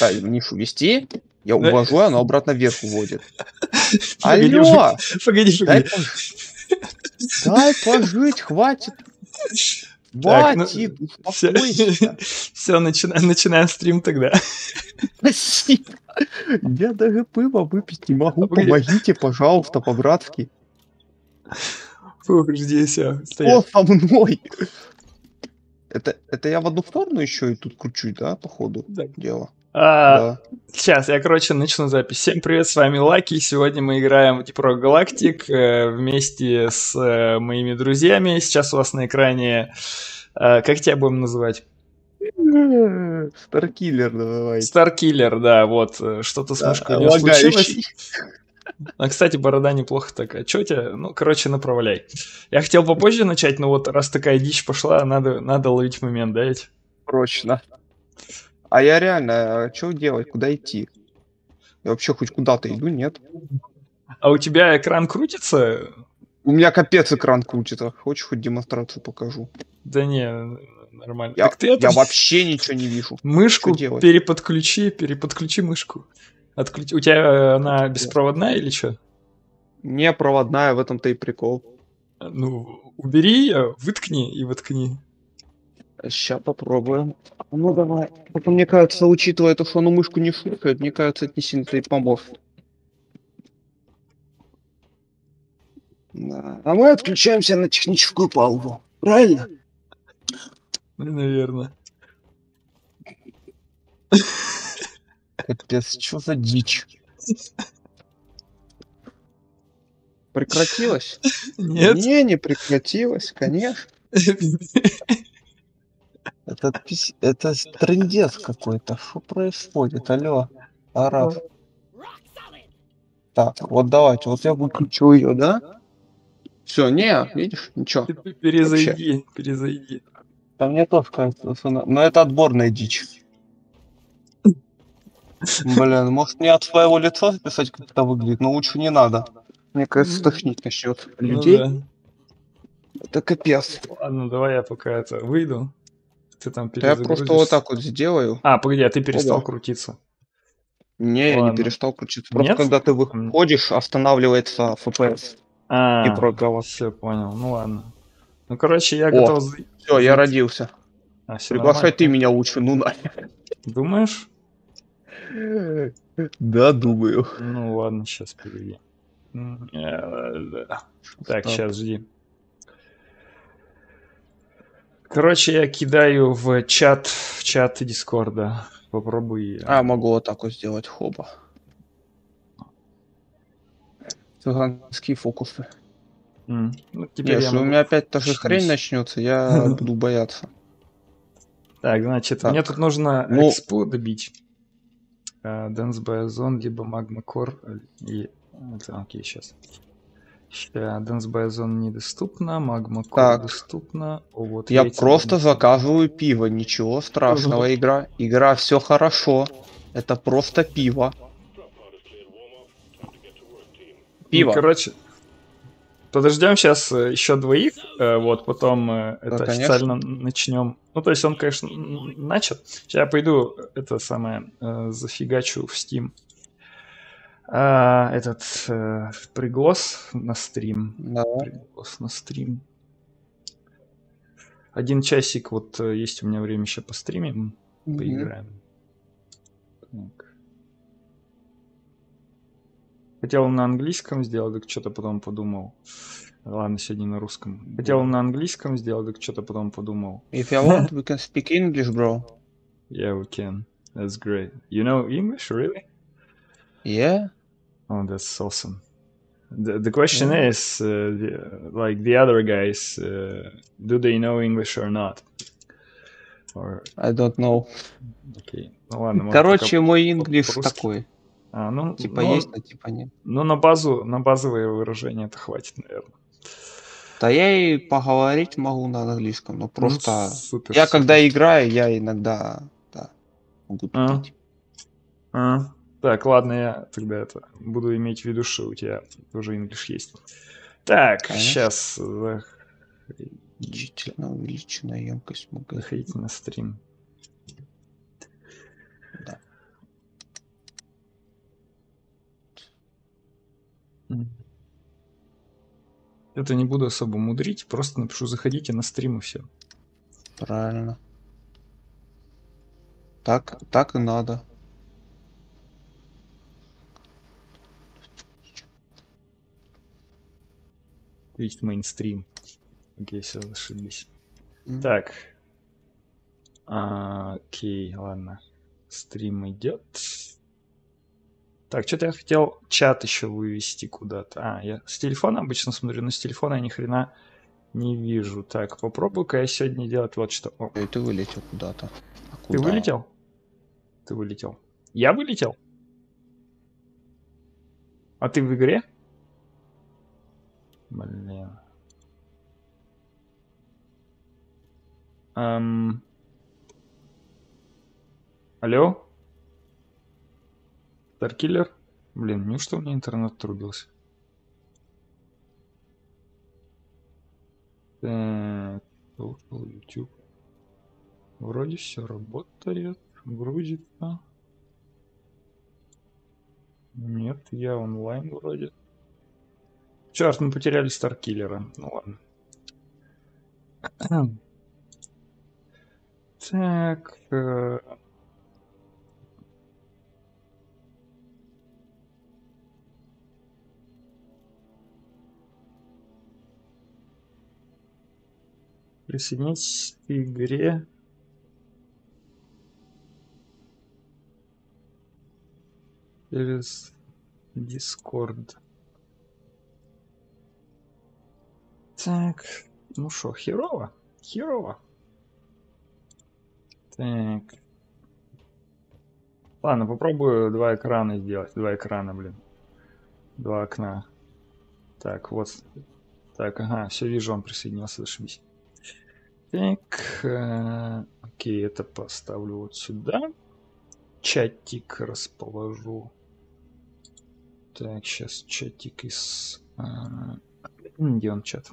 ставим нишу вести, я увожу, и оно обратно вверх уводит. Алло! Погоди, погоди. дай пожить, хватит. Ну, Хватит, Все, успокойся. все, начинаем, стрим тогда. Спасибо. Я даже пиво выпить не могу. Помогите, пожалуйста, по-братски. Фух, жди, все, Что со мной? Это, это я в одну сторону еще и тут кручусь, да, по ходу дела? А, Да. Сейчас, я, короче, начну запись. Всем привет, с вами Лаки. Сегодня мы играем в Deep Rock Galactic э, вместе с э, моими друзьями. Сейчас у вас на экране... э, как тебя будем называть? Старкиллер, давай. Старкиллер, да, вот. э, Что-то с Да, мышкой него случилось. лагающий. А, кстати, борода неплохо так. А чё тебя? Ну, короче, направляй. Я хотел попозже начать, но вот раз такая дичь пошла, надо, надо ловить момент, да ведь? Прочно. А я реально, а что делать, куда идти? Я вообще хоть куда-то иду, нет? А у тебя экран крутится? У меня капец экран крутится. Хочешь хоть демонстрацию покажу? Да не, нормально. Я, так ты это... я вообще ничего не вижу. Мышку переподключи, переподключи мышку. Отключи. У тебя э, она беспроводная или что? Не проводная, в этом-то и прикол. Ну, убери ее, выткни и воткни. Сейчас попробуем. Ну давай. Только мне кажется, учитывая то, что оно мышку не шуркает, мне кажется, это не сильно-то и поможет. Да. А мы отключаемся на техническую палубу. Правильно? Ну, наверное. Капец, что за дичь? Прекратилось? Нет? Не, не прекратилось, конечно. Это, это трендец какой-то. Что происходит? Алло, Араф. Так, вот давайте, вот я выключу ее, да? Все, не, видишь, ничего. Ты перезайди, перезайди. Да мне тоже кажется, что но это отборная дичь. Блин, может мне от своего лица записать, как это выглядит, но лучше не надо. Мне кажется, тошнить начнет Ну людей. да. Это капец. Ладно, давай я пока это выйду. Ты там я просто вот так вот сделаю. А, погоди, а ты перестал Оба. крутиться. Не, я не Ладно. перестал крутиться. Просто Нет? когда ты выходишь, останавливается FPS А, и программа. все, понял. Ну ладно. Ну, короче, я О, готов... Все, я родился. А, всё Приглашай ты нормально. меня лучше, ну на. Думаешь? Да, думаю. Ну ладно, сейчас перейди. М, э. Так, сейчас жди. Короче, я кидаю в чат, в чат Дискорда. Попробуй. А, могу вот так вот сделать, хоба. Цыганские фокусы. М, Ну, теперь если у могу- меня опять та же хрень начнется, я буду бояться. Так, значит, Так. мне тут нужно Ну- экспу добить. Э, Dance by Zone, либо Magma Core. э, И... Это, окей, сейчас. By Zone недоступна, Core Так. доступна. О, вот Я просто доступны. заказываю пиво, ничего страшного, игра. Игра, все хорошо. Это просто пиво. Пиво. Ну, короче, подождем сейчас еще двоих, э, вот, потом э, это конечно. официально начнем. Ну, то есть он, конечно, начал. Сейчас я пойду, это самое, э, зафигачу в Steam. А, этот э, приглас на стрим. Да. Приглас на стрим. Один часик, вот э, есть у меня время еще постримим, Мгм. поиграем. Так. Хотел на английском сделать, так что-то потом подумал. Ладно, сегодня на русском. Хотел на английском сделать, так что-то потом подумал. If you want, we can speak English, bro. Yeah, we can. That's great. You know English, really? Yeah? Oh, that's awesome. The, the question Yeah. is, uh, the, like the other guys, uh, do they know English or not? Or, I don't know. окей. Ну ладно, Короче, мой English такой. А, ну, Типа ну, есть, но типа нет. Ну, на базу, на базовые выражения это хватит, наверное. Да я и поговорить могу на английском, но просто... Ну, супер, я супер. когда играю, я иногда, да, могу А. тупить. А, так, ладно, я тогда это буду иметь в виду, что у тебя тоже English есть. Так, Конечно. сейчас... Значительно увеличена емкость МГ. Заходите на стрим. Да. Это не буду особо мудрить, просто напишу заходите на стрим и все. Правильно. Так, так и надо. Видите, мейнстрим. Окей, все, зашибись. М. Так. А, окей, ладно. Стрим идет. Так, что-то я хотел чат еще вывести куда-то. А, я с телефона обычно смотрю, но с телефона я ни хрена не вижу. Так, попробую-ка я сегодня делать вот что. О, Эй, ты вылетел куда-то. А ты куда? вылетел? Ты вылетел. Я вылетел? А ты в игре? Блин. Эм. Алло? Старкиллер? Блин, неужто у меня интернет трубился? Так, слушал YouTube. Вроде все работает, грузится. Нет, я онлайн вроде. Черт, мы потеряли Старкиллера. Ну ладно. Так. э, к игре. Через Discord. Так, ну что, херово? Херово. Так. Ладно, попробую два экрана сделать. Два экрана, блин. Два окна. Так, вот. Так, ага, все вижу, он присоединился, зашибись. Так, э, окей, это поставлю вот сюда. Чатик расположу. Так, сейчас чатик из... м, Где он чат?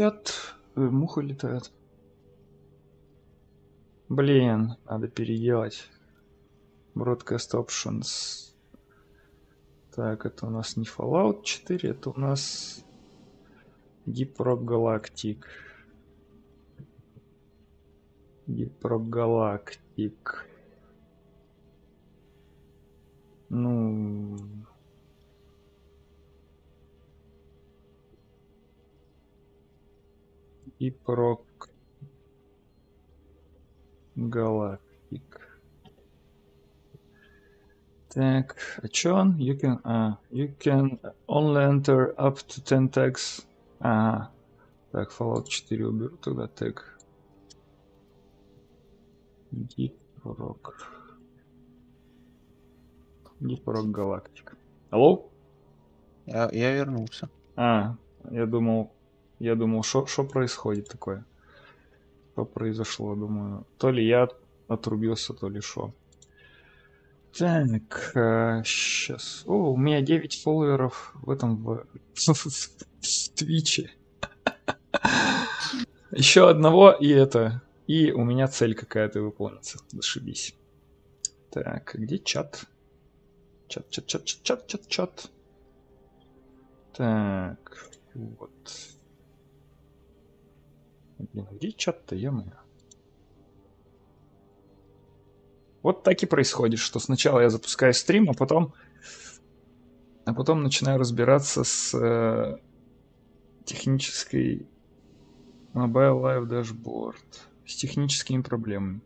Чат. э, Муха летает. Блин, надо переделать. Broadcast Options. Так, это у нас не Fallout 4, это у нас Deep Galactic. Deep Galactic. Ну... Deep Rock Galactic. Так, а чё он? You can, а, you can only enter up to 10 tags. Ага. Так, Fallout 4 уберу тогда тег. Deep Rock Galactic. Алло? Я, я вернулся. А, я думал, я думал, что происходит такое? Что произошло, думаю. То ли я отрубился, то ли что. Так, сейчас. О, у меня 9 фолловеров в этом в, в Твиче. Еще одного и это. И у меня цель какая-то выполнится. Зашибись. Так, где чат? Чат, чат, чат, чат, чат, чат, чат. Так, вот. Блин, а где чат-то, -мо? Вот так и происходит, что сначала я запускаю стрим, а потом, а потом начинаю разбираться с э, технической Mobile Live Dashboard, с техническими проблемами.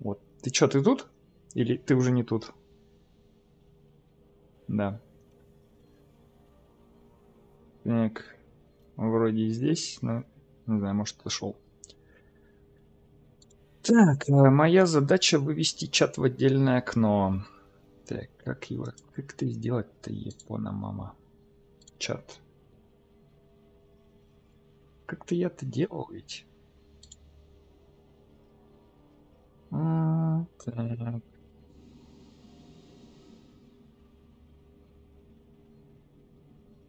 Вот. Ты что, ты тут? Или ты уже не тут? Да. Так. Вроде здесь, но не знаю, может отошел. Так, э, моя задача вывести чат в отдельное окно. Так, как его, как ты сделать-то, Япона мама? Чат. Как-то я это делал ведь. А, так.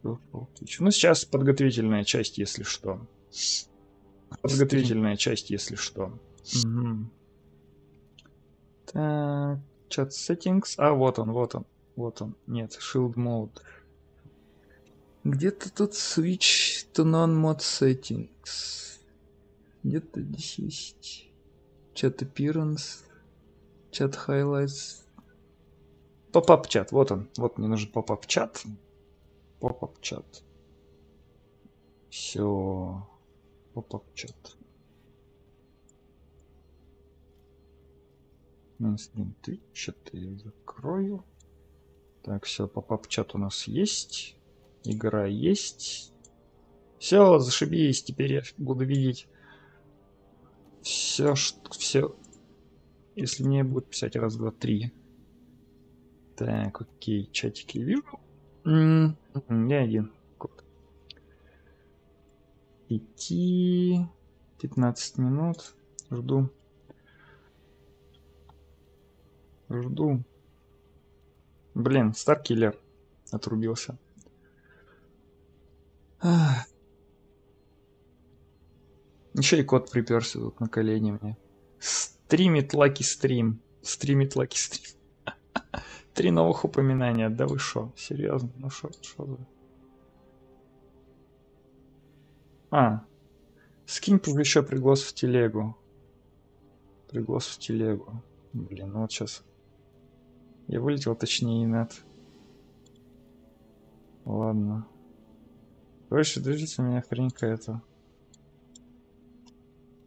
Ну, сейчас подготовительная часть, если что. Подготовительная часть, если что. Угу. Так, чат settings. А, вот он, вот он. Вот он. Нет, Shield Mode. Где-то тут Switch to Non-Mod Settings. Где-то здесь есть. Chat Appearance. Chat Highlights. Поп-ап чат. Вот он. Вот мне нужен pop-up чат. Pop-up чат. Все. Pop-up чат. Мейнстрим ты. Что-то я закрою. Так, все, pop-up чат у нас есть. Игра есть. Все, зашибись, теперь я буду видеть все, что, все. Если мне будет писать раз, два, три. Так, окей, чатики вижу. Я один. Идти. 15 минут. Жду. Жду. Блин, Старкиллер отрубился. Ах. Еще и кот приперся тут на колени мне. Стримит Лаки Стрим. Стримит Лаки Стрим. Три новых упоминания. Да вы шо? Серьезно? Ну шо, шо за... А. Скинь еще приглас в телегу. Приглас в телегу. Блин, ну вот сейчас. Я вылетел, точнее, нет. Ладно. Короче, дождите меня хрень какая-то.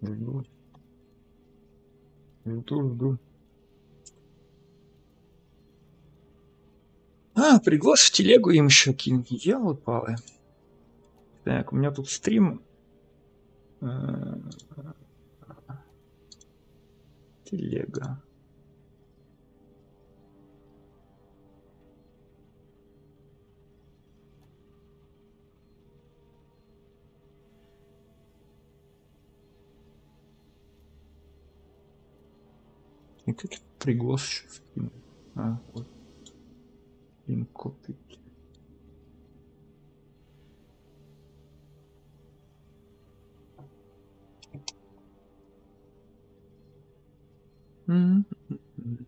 Жду. Жду, жду. А, приглас в телегу им еще кинь. Елы палы. Так, у меня тут стрим. Э, телега. И как приглас еще. А, вот. Инкопить.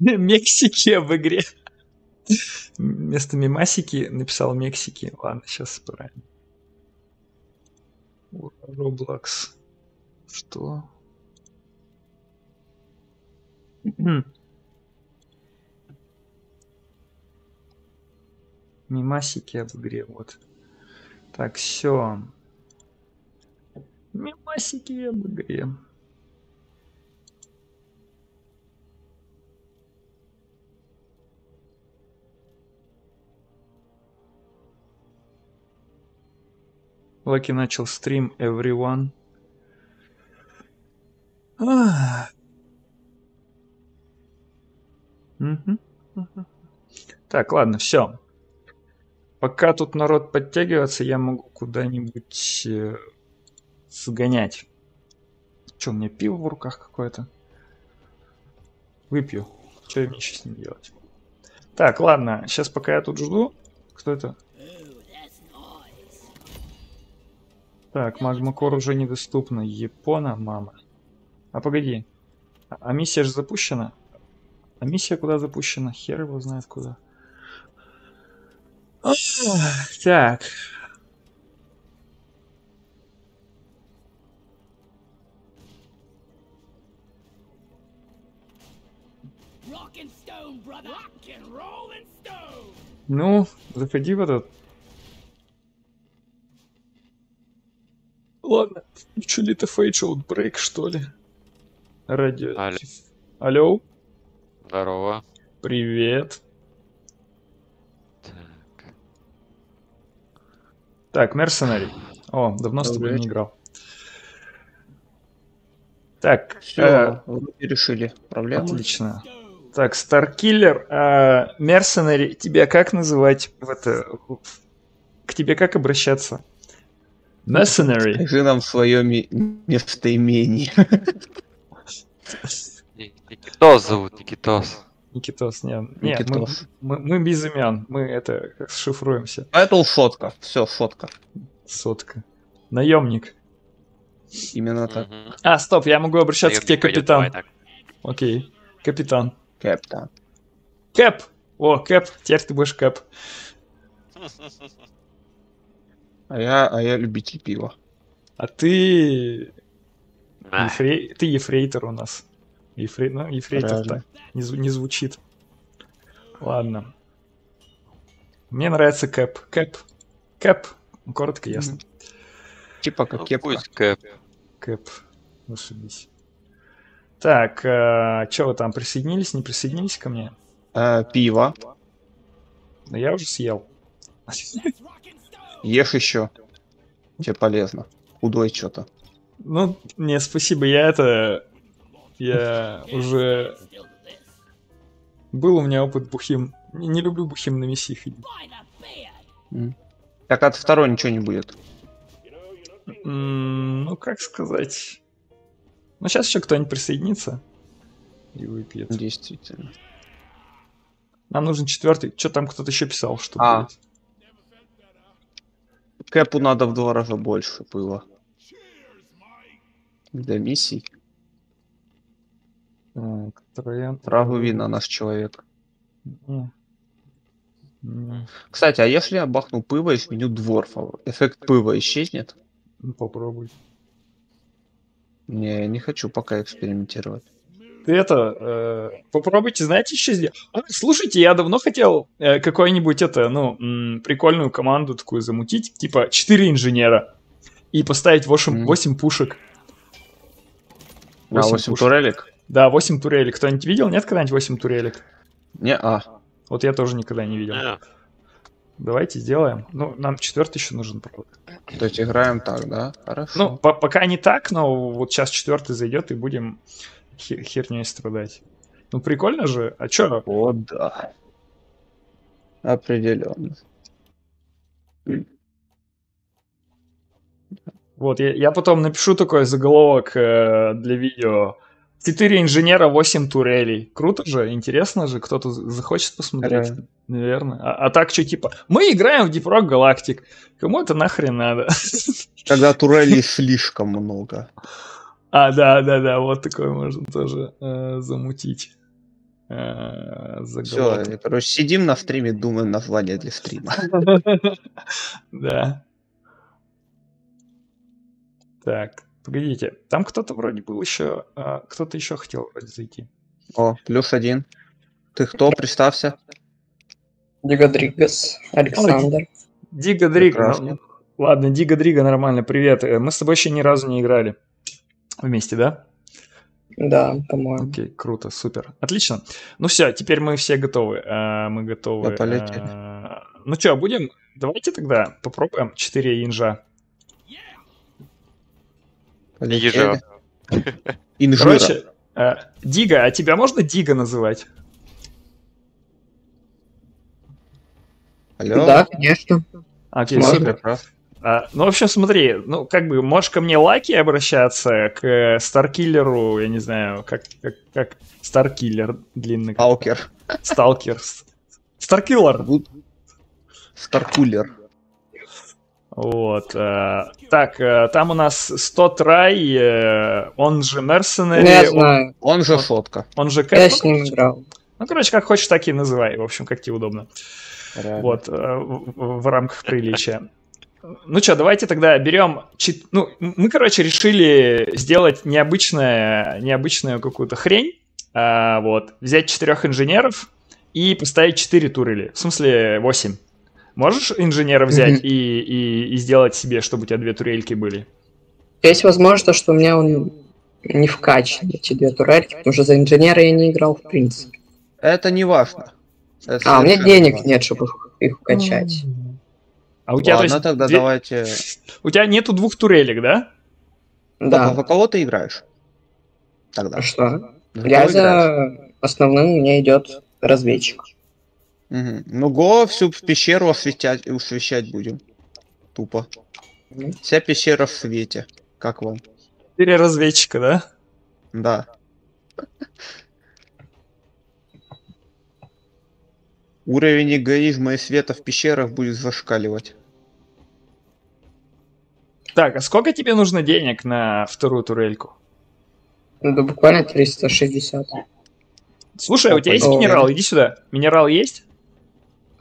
Мексики в игре. Вместо мимасики написал Мексики. Ладно, сейчас исправим. Roblox. Что? Мимасики об игре, вот. Так, все. Мимасики игре. Лаки начал стрим Everyone. Так, ладно, все. Пока тут народ подтягивается, я могу куда-нибудь э, сгонять. Что, у меня пиво в руках какое-то? Выпью. Что мне сейчас с ним делать? Так, ладно, сейчас пока я тут жду. Кто это? Так, магмакор уже недоступна. Япона, мама. А погоди. А, а миссия же запущена? А миссия куда запущена? Хер его знает куда. Так. Ну, заходи в этот. Ладно, что ли это фейч брейк, что ли? Радио. Алло. Алло. Здорово. Привет. Так. Так, Мерсенарий. О, давно с тобой Добрый не играл. Так, Все, э, решили проблему. отлично. Так, Старкиллер, а, Мерсенари, тебя как называть в это... К тебе как обращаться? Mercenary. Скажи нам свое ми- местоимение. Ни- Никитос зовут, Никитос. Никитос, не, не мы, Никитос. мы, мы без имен, мы это шифруемся. А это шотка. Все, шотка. Сотка. Наемник. Именно так. А, стоп, я могу обращаться к тебе, капитан. давай. Окей. Капитан. Кэптан. Кэп! О, Кэп, теперь ты будешь Кэп. А я, а я любитель пива. А ты... Ефрей- Ты ефрейтор у нас. Ефре... Ну, ефрейтор так не, зву- не звучит. Ладно. Мне нравится Кэп. Кэп. Кэп. Ну, Коротко, ясно. Типа как Ну, кепка. пусть Кэп. Кэп. Зашибись. Так, что вы там, присоединились, не присоединились ко мне? Э, пиво. Да я уже съел. Ешь еще. Тебе полезно. Худой что-то. Ну, не, спасибо, я это... Я уже... Был у меня опыт бухим. Не, люблю бухим на месси ходить. Так от второй ничего не будет. Ну, как сказать... Ну, сейчас еще кто-нибудь присоединится и выпьет. Действительно. Нам нужен четвертый. Что там кто-то еще писал, что А. будет? Кэпу надо в два раза больше было. Для миссий. Так, Троян. Сразу видно наш человек. Кстати, а если я бахну пиво из меню дворфа, эффект пива исчезнет? ну, Попробуй. Не, я не хочу пока экспериментировать. Ты это, э, попробуйте, знаете, еще сделать. А, слушайте, я давно хотел э, какой-нибудь это, ну, м, прикольную команду такую замутить, типа 4 инженера, и поставить 8, Мгм. 8 пушек. А, 8 8 пушек. турелек? Да, 8 турелек. Кто-нибудь видел? Нет когда-нибудь 8 турелек? Не, а. Вот я тоже никогда не видел. Не, Давайте сделаем. Ну, нам четвертый еще нужен, правда. То есть играем так, да? Хорошо. Ну, по- пока не так, но вот сейчас четвертый зайдет и будем хер- херней страдать. Ну, прикольно же. А чё? О, да. Определенно. Вот, я, я потом напишу такой заголовок э, для видео. Четыре инженера, 8 турелей. Круто же, интересно же, кто-то захочет посмотреть. Реально. Наверное. А, а так что, типа, мы играем в Deep Rock Galactic. Кому это нахрен надо? Когда турелей слишком много. А, да, да, да, вот такое можно тоже э, замутить. Э, Все, короче, сидим на стриме, думаем название для стрима. Да. Так, погодите. Там кто-то вроде был еще... а, Кто-то еще хотел вроде зайти. О, плюс один. Ты кто? Представься. Дигадригас, Александр. Дига Дрига. Прекрасно. ну, ладно, Дига Дрига, нормально, привет. Э, Мы с тобой еще ни разу не играли. Вместе, да? Да, по-моему. Окей, круто, супер. Отлично. Ну все, теперь мы все готовы. Э, Мы готовы. Да, полетели. э, Ну что, будем... Давайте тогда попробуем 4 инжа. Ежа. Инжира. Короче, э, Дига, а тебя можно Дига называть? Алло? Да, конечно. Окей, Можно. супер. А, ну, в общем, смотри, ну, как бы, можешь ко мне Лаки обращаться, к э, Старкиллеру, я не знаю, как, как, как Старкиллер длинный. Сталкер. Сталкер. Старкиллер. Старкулер. Вот. э, так, э, там у нас 100 трай, э, он же Мерсенари, Ну, я он, знаю. Он же сотка. он же Я Кэп. с ним играл. Ну, короче, как хочешь, так и называй. В общем, как тебе удобно. Реально. Вот, э, в, в- рамках приличия. Ну что, давайте тогда берем... Ну, мы, короче, решили сделать необычное, необычную какую-то хрень. А, вот. Взять четырех инженеров и поставить четыре турели. В смысле, восемь. Можешь инженера взять Мгм. и, и, и сделать себе, чтобы у тебя две турельки были? Есть возможность, что у меня он не вкачан, эти две турельки, потому что за инженера я не играл в принципе. Это не важно. Это А, у меня денег важно. нет, чтобы их вкачать. А у тебя, то Ладно, есть, тогда две- давайте... у тебя нету двух турелек, да? Да. Да. За кого ты играешь? Тогда. А что? За Я кого играешь? за основным у меня идет разведчик. Ну, го всю пещеру осветять, освещать будем. Тупо. Вся пещера в свете. Как вам? Четыре разведчика, да? Да. Уровень эгоизма и света в пещерах будет зашкаливать. Так, а сколько тебе нужно денег на вторую турельку? Ну, Да буквально 360. Слушай, а у тебя есть минерал? Иди сюда. Минерал есть?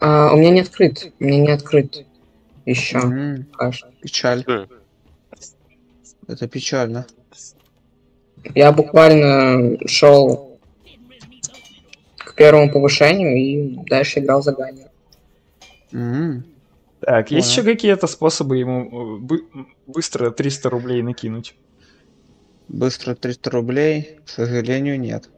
А, у меня не открыт. У меня не открыт. Еще. Пока что. Печаль. Э, Это печально. Я буквально шел к первому повышению и дальше играл за Ганни. М, Так, есть Понял. еще какие-то способы ему э, бы- быстро 300 рублей накинуть? Быстро 300 рублей, к сожалению, нет.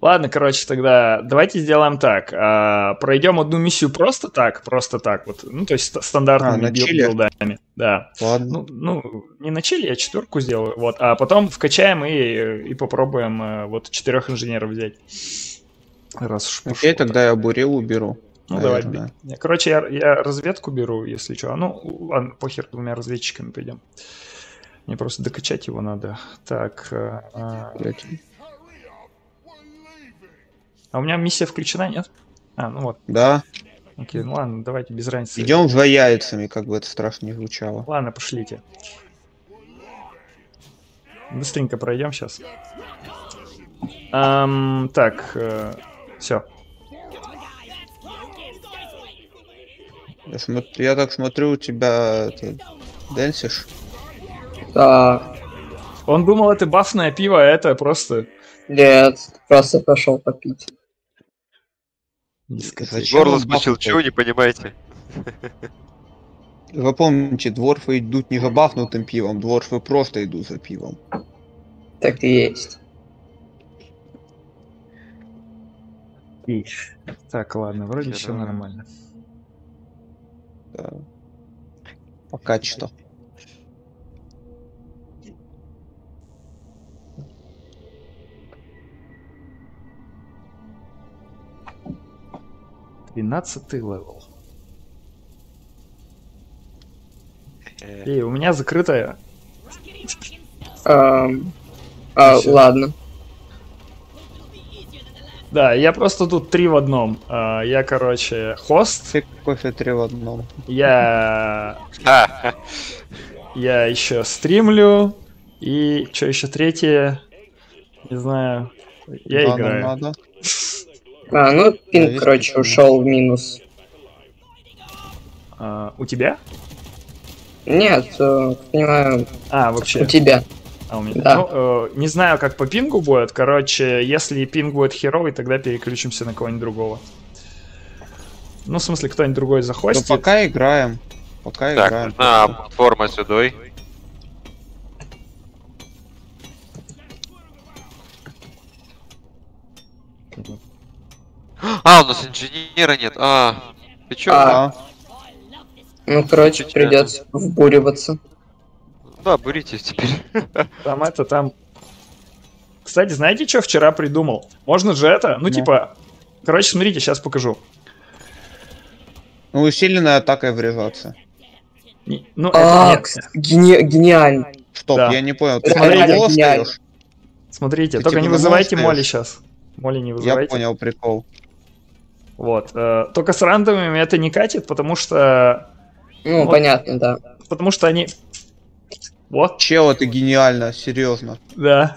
Ладно, короче, тогда давайте сделаем так. а, пройдем одну миссию просто так, просто так вот. Ну, то есть ст- стандартными А, билдами. Да. Ладно. Ну, ну, не на чили, я четверку сделаю. Вот, а потом вкачаем и, и попробуем э, вот четырех инженеров взять. Раз уж пошло Окей, так. тогда я бурил уберу. Ну, давай. наверное. бей. Короче, я, я разведку беру, если что. Ну, ладно, похер, двумя разведчиками пойдем. Мне просто докачать его надо. Так. э, а, у меня миссия включена, нет? А, ну вот. Да, Окей, ну ладно, давайте без разницы. идем за яйцами, как бы это страшно не звучало. Ладно, пошлите. Быстренько пройдем сейчас. так, все. Я, смо- я так смотрю, у тебя это, дэнсишь? Да. Он думал, это бафное пиво, а это просто Нет, просто пошел попить. Зачем Горло бафнутый? чего не понимаете? Запомните, дворфы идут не за бафнутым пивом, дворфы просто идут за пивом. Так и есть. Так, ладно, вроде все нормально. Да. Пока что. Тринадцатый level. Э, Эй, у меня закрытая. А, Всё. ладно. Да, я просто тут три в одном. А, Я, короче, хост. Ты кофе три в одном. Я Я еще стримлю. И что еще третье? Не знаю. Я Да, нам играю. надо. А, ну, Да, пинг, есть короче, ушел в минус. А, у тебя? Нет, э, понимаю, А, у вообще. тебя. А, у меня. Да. Ну, э, не знаю, как по пингу будет. Короче, если пинг будет херовый, тогда переключимся на кого-нибудь другого. Ну, в смысле, кто-нибудь другой Ну, захостит. пока играем. Пока Так, играем. нужна платформа сюда. А, у нас инженера нет. А, ты чё? А. Да. Ну, короче, Чуть придется вбуриваться. Да, буритесь теперь. Там это, там... Кстати, знаете, что вчера придумал? Можно же это, ну, Ну. типа... Короче, смотрите, сейчас покажу. Ну, усиленной атакой врезаться. Не- Ну, А, это нет. гени- гениально. Стоп, Да. я не понял. Ты даешь? Смотрите, Ты только типа не вызывайте даешь? сейчас. Молли не Я вызывайте. понял прикол. Вот. э, только с рандомами это не катит, потому что... Ну, Вот. понятно, да. Потому что они... Вот, Чел, это гениально, серьезно. да.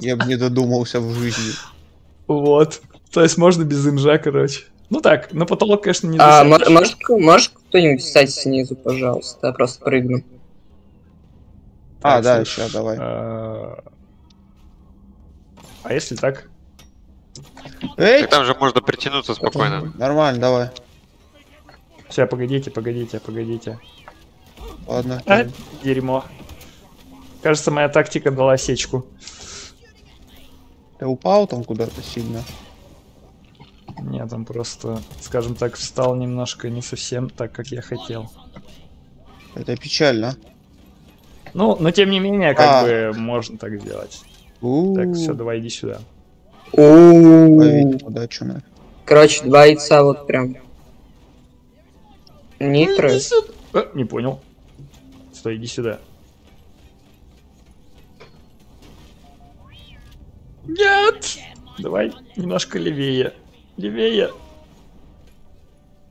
Я бы не додумался в жизни. вот. То есть можно без инжа, короче. Ну так, на потолок, конечно, не А, засядешь. мо- может, к- можешь кто-нибудь встать снизу, пожалуйста? Я просто прыгну. А, да, еще давай. А а если так? Эй! Так там же можно притянуться спокойно. Нормально, давай. Сейчас, погодите, погодите, погодите. Ладно. А, дерьмо. Кажется, моя тактика дала сечку. Ты упал там куда-то сильно? Нет, там просто, скажем так, встал немножко не совсем так, как я хотел. Это печально. Ну, но тем не менее, как А. бы можно так сделать. У-у-у. Так, все, давай иди сюда. Удачу на. Короче, два яйца вот прям. Нитро. Э, не понял. Стой, иди сюда. Нет! Давай немножко левее. Левее.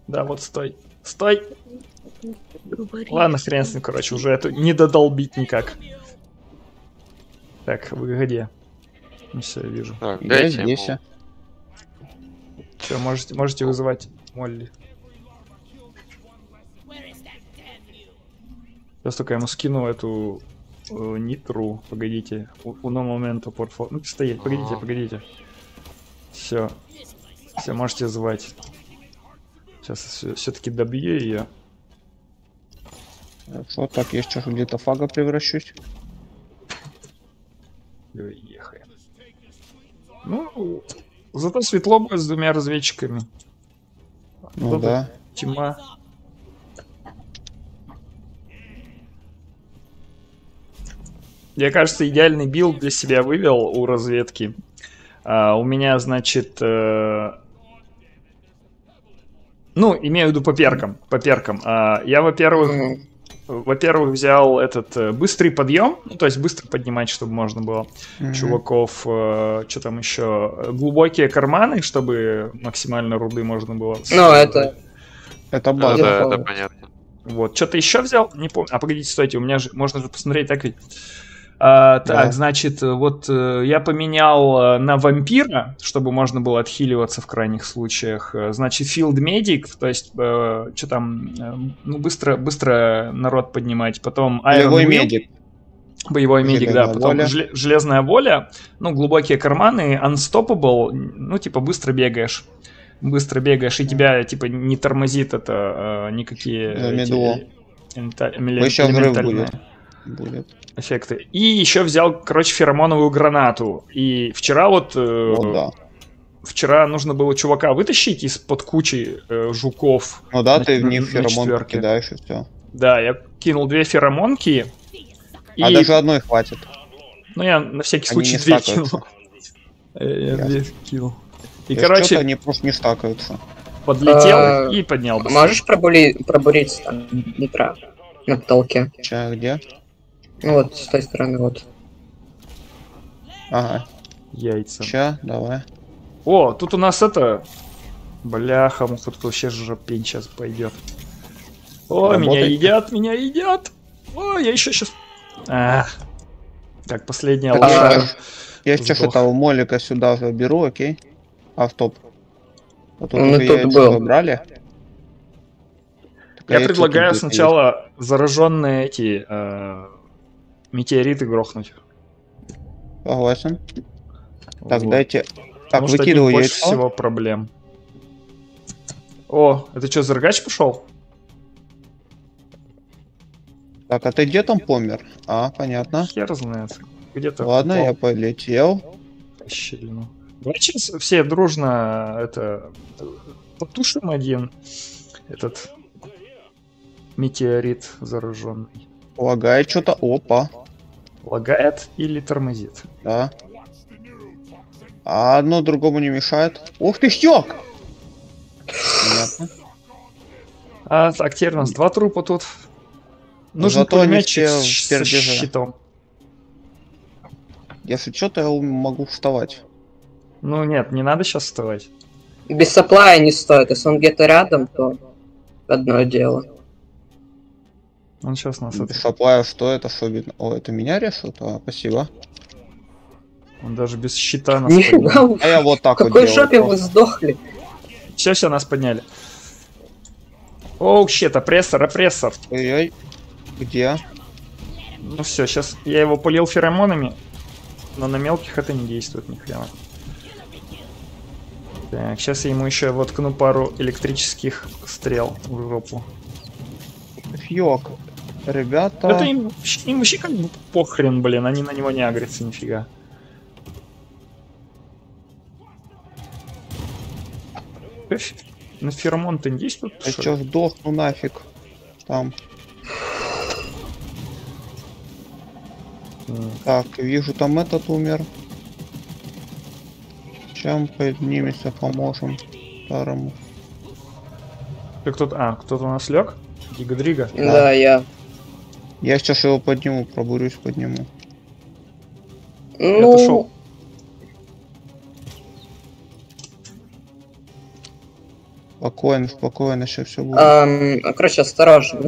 Да, вот стой. Стой! Ладно, хрен с ним, короче, уже эту не додолбить никак. Так, вы где? Все, я вижу. Так, Я здесь. ему. Все, можете, можете вызывать Молли. Сейчас только я ему скину эту э, нитру. Погодите. У- Уно момента портфо... Ну, стоять, погодите, Ага. погодите. Все. Все, можете звать. Сейчас все-таки добью ее. Хорошо, так, я сейчас где-то фага превращусь. Ехай. Ну, зато светло будет с двумя разведчиками. Ну да. Тьма. Я, кажется, идеальный build для себя вывел у разведки. А, у меня, значит... э, Ну, имею в виду по перкам. По перкам. А, я, во-первых, Мгм. Во-первых, взял этот э, быстрый подъем, ну, то есть быстро поднимать, чтобы можно было Мгм. чуваков, что там еще, глубокие карманы, чтобы максимально руды можно было. Ну, это... Это Да, база. да, это понятно. Вот, что-то еще взял, не помню. А погодите, стойте, у меня же можно же посмотреть так ведь. А, так, Да. значит, вот э, я поменял э, на вампира, чтобы можно было отхиливаться в крайних случаях. Э, Значит, field medic, то есть, что там, ну, быстро, быстро народ поднимать. Потом Боевой медик. Боевой медик, да. Потом воля. желе- железная воля, ну, глубокие карманы, unstoppable, ну, типа, быстро бегаешь. Быстро бегаешь, и тебя, типа, не тормозит это э, никакие... За эти медло. элемента- Вы щас взрыв элементальные Будет. эффекты. И еще взял, короче, феромоновую гранату. И вчера вот... э, Вот да. Вчера нужно было чувака вытащить из-под кучи э, жуков. Ну да, на- ты в них феромон кидаешь и все. Да, я кинул две феромонки. И, А даже одной хватит. ну, я на всякий Они случай две стакаются. кинул. Э, Я две кинул. И, короче, они просто не стакаются. подлетел А, и поднял. Можешь пробули... пробурить там метра на потолке? Ча, где? Ну вот, с той стороны, вот. Ага. Яйца. Ча, давай. О, тут у нас это... Бляха, муха, тут вообще жопень сейчас пойдет. О, меня Работает? едят, меня едят. О, я еще сейчас... Так, последняя Так, А, лошадь. Я сейчас этого молика сюда заберу, окей? А, стоп. А тут Ну, уже тут был. забрали. Так, Я яйца предлагаю сначала зараженные эти э, метеориты грохнуть. Согласен. Так, Вот. дайте... Так, Потому что выкидываю больше яйцо. всего проблем. О, это что, Заргач пошел? Так, а ты где там помер? А, понятно. Хер знает. Где-то Ладно, попал я полетел. щелину. Давай сейчас все дружно это потушим один этот метеорит зараженный. Лагает что-то. Опа. Лагает или тормозит? Да. А одно другому не мешает. Ух ты, щек! Понятно. А, так, теперь у нас два трупа тут. Нужен Зато пулеметчик с, щитом. Если что-то я могу вставать. Ну нет, не надо сейчас вставать. Без саплая не стоит. Если он где-то рядом, то одно дело. Он сейчас нас это... Шаплая, что это, что видно? О, это меня режут? А, спасибо. Он даже без щита нас поднял. Нифига, А я вот так вот какой жопе вы сдохли? Все, все, нас подняли. Оу, щит, опрессор, опрессор. Ой-ой. Где? Ну все, сейчас я его полил феромонами, но на мелких это не действует ни хрена. Так, сейчас я ему еще воткну пару электрических стрел в жопу. Фьок. Ребята... Это им, им вообще как бы похрен, блин, они на него не агрятся нифига. На феромон-то не действует? Я что сдохну нафиг. Там. Так, вижу, там этот умер. Чем поднимемся, поможем старому. Ты кто-то... А, кто-то у нас лег? Гига-дрига? Да, я. Я сейчас его подниму, пробурюсь, подниму. Ну, шел. Спокойно, спокойно, сейчас все будет. эм, короче, осторожно.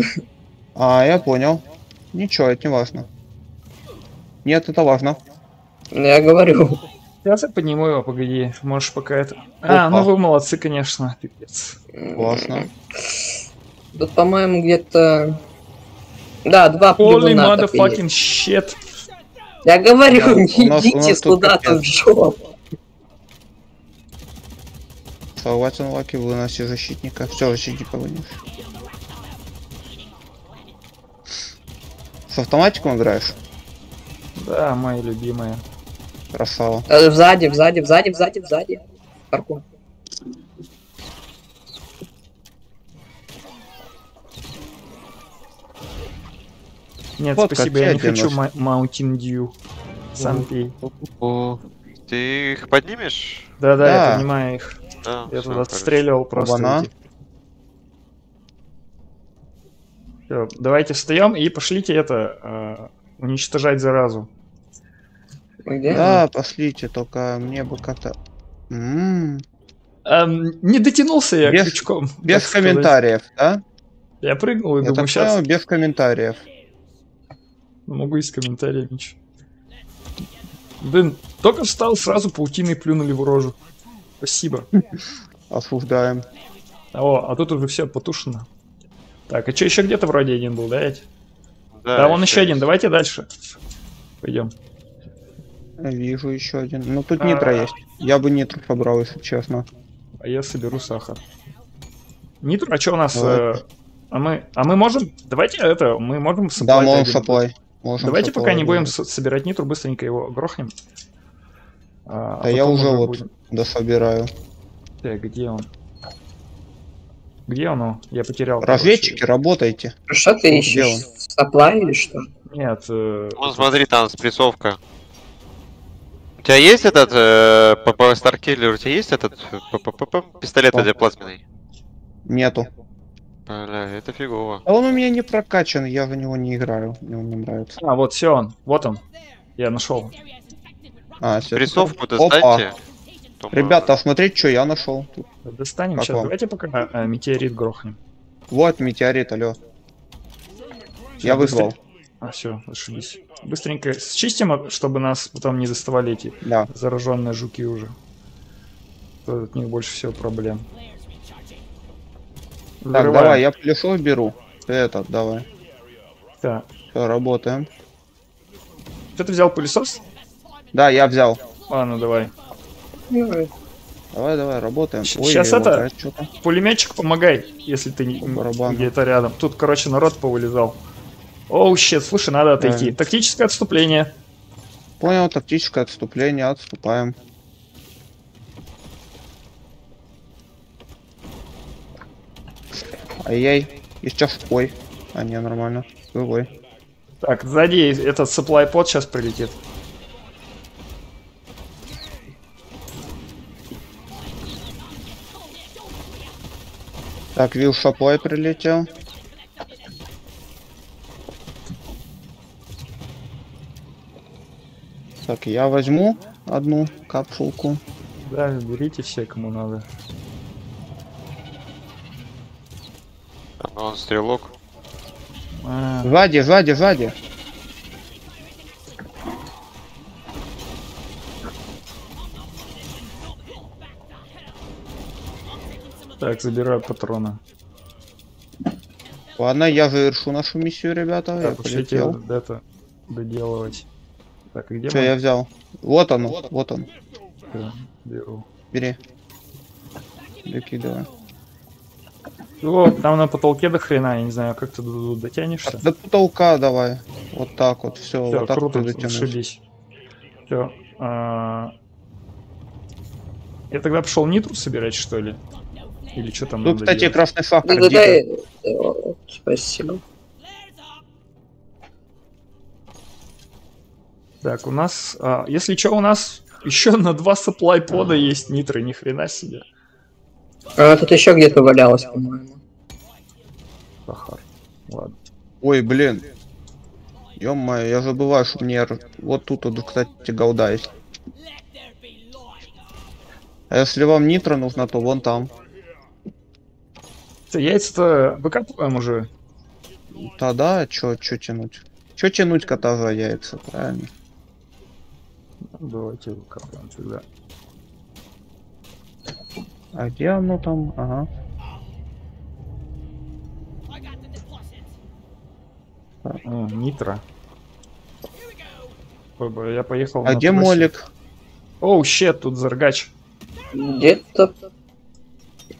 А, я понял. Ничего, это не важно. Нет, это важно. Я говорю. Сейчас я подниму его, погоди. Можешь пока это... А, ну Опа. вы молодцы, конечно. Пипец. Классно. Тут, по-моему, где-то... Да, два Holy и есть. motherfucking shit. Я говорю, Да, не нас- идите тут куда-то в жопу. Согласен, Лаки, выноси защитника. Все, защитника вынес. С автоматиком играешь? Да, мои любимые. Красава. Э, Сзади, сзади, сзади, сзади, сзади. Паркур. Нет, Вот спасибо, я не хочу ма- Mountain Dew. Сам пей. Ты их поднимешь? Да-да, я Да. поднимаю их. Да. Я тут отстреливал просто. Оба-на. эти. Всё, давайте встаем и пошлите это э, уничтожать заразу. Где? Да, пошлите, только мне бы как-то... М, Эм, не дотянулся я Без- крючком. Без сказать. комментариев, да? Я прыгнул и Я думаю, так сейчас понял, без комментариев. Могу и с комментариями. ничего. Блин, только встал, сразу паутиной плюнули в рожу. Спасибо. Осуждаем. О, а тут уже все потушено. Так, а что еще где-то вроде один был, да? ведь? Да, Да, вон еще ещё один, есть. давайте дальше. Пойдем. Вижу еще один. Ну тут А. нитро есть. Я бы нитро побрал, если честно. А я соберу сахар. Нитро, а что у нас? Э, а мы, а мы можем, давайте это, мы можем Да, supply можем один. Можем Давайте пока не будем собирать нитру, быстренько его грохнем. А, а я уже вот будем. дособираю. Так, где он? Где он? Я потерял. короче. Разведчики, работайте. Что ты Где ищешь? Сапла или что? Нет. э, Вон, смотри, там спрессовка. У тебя есть этот э, ПП Старкиллер? У тебя есть этот э, ППП пистолет Что? для плазменный? Нету. Бля, это фигово. А он у меня не прокачан, я в него не играю. Мне он не нравится. А, вот все он. Вот он. Я нашел. А, Опа. достаньте. Ребята, а смотрите, что я нашел. Тут. Достанем Как сейчас. вам? Давайте пока э, метеорит грохнем. Вот метеорит, алло. Я вызвал. А, все, ошибись. Быстренько счистим, а, чтобы нас потом не доставали эти Да. зараженные жуки уже. То От них больше всего проблем. Так, давай, я плюшой беру. Этот, давай. Так. Все, работаем. Что ты взял пылесос? Да, я взял. Ладно, давай. Ну, Давай, давай, работаем. Щ- Ой, это-. Пулеметчик, помогай, если ты где-то рядом. Тут, короче, народ повылезал. Оу, щет, слушай, надо отойти. Да. Тактическое отступление. Понял, тактическое отступление, отступаем. Ай-яй, и сейчас, ой, а не, нормально, живой. Так, сзади этот supply под сейчас прилетит. Так, Вил Шаплай прилетел. Так, я возьму одну капсулку. Да, берите все, кому надо. Вон стрелок. А, Сзади, сзади, сзади. так, забираю патроны. Ладно, я завершу нашу миссию, ребята. я Так, пошлите полетел. это доделывать. Так, и где Что мы? я взял? Вот он, вот он. Да, беру. Бери. Докидывай. О, там на потолке до хрена, я не знаю, как ты до- до- дотянешься. До потолка давай. Вот так вот, все, Все, вот так круто, вот зашибись. Все. Я тогда пошел нитру собирать, что ли? Или что там Тут, надо кстати, делать? красный сахар. Да, да, дико. да, э, Спасибо. Так, у нас... а, если что, у нас еще на два supply пода есть нитры, ни хрена себе. А, тут еще где-то валялось, по-моему. Сахар. Ладно. Ой, блин. ё я забываю, что мне... Вот тут, вот, кстати, голда есть. А если вам нитро нужно, то вон там. Яйца-то выкапываем уже. Тогда чё, чё тянуть? Чё тянуть кота за яйца, правильно? Ну, Давайте выкапываем тогда. А где оно там? Ага. О, нитро. Ой, Я поехал А где молик? Оу, щет, тут заргач. Где-то...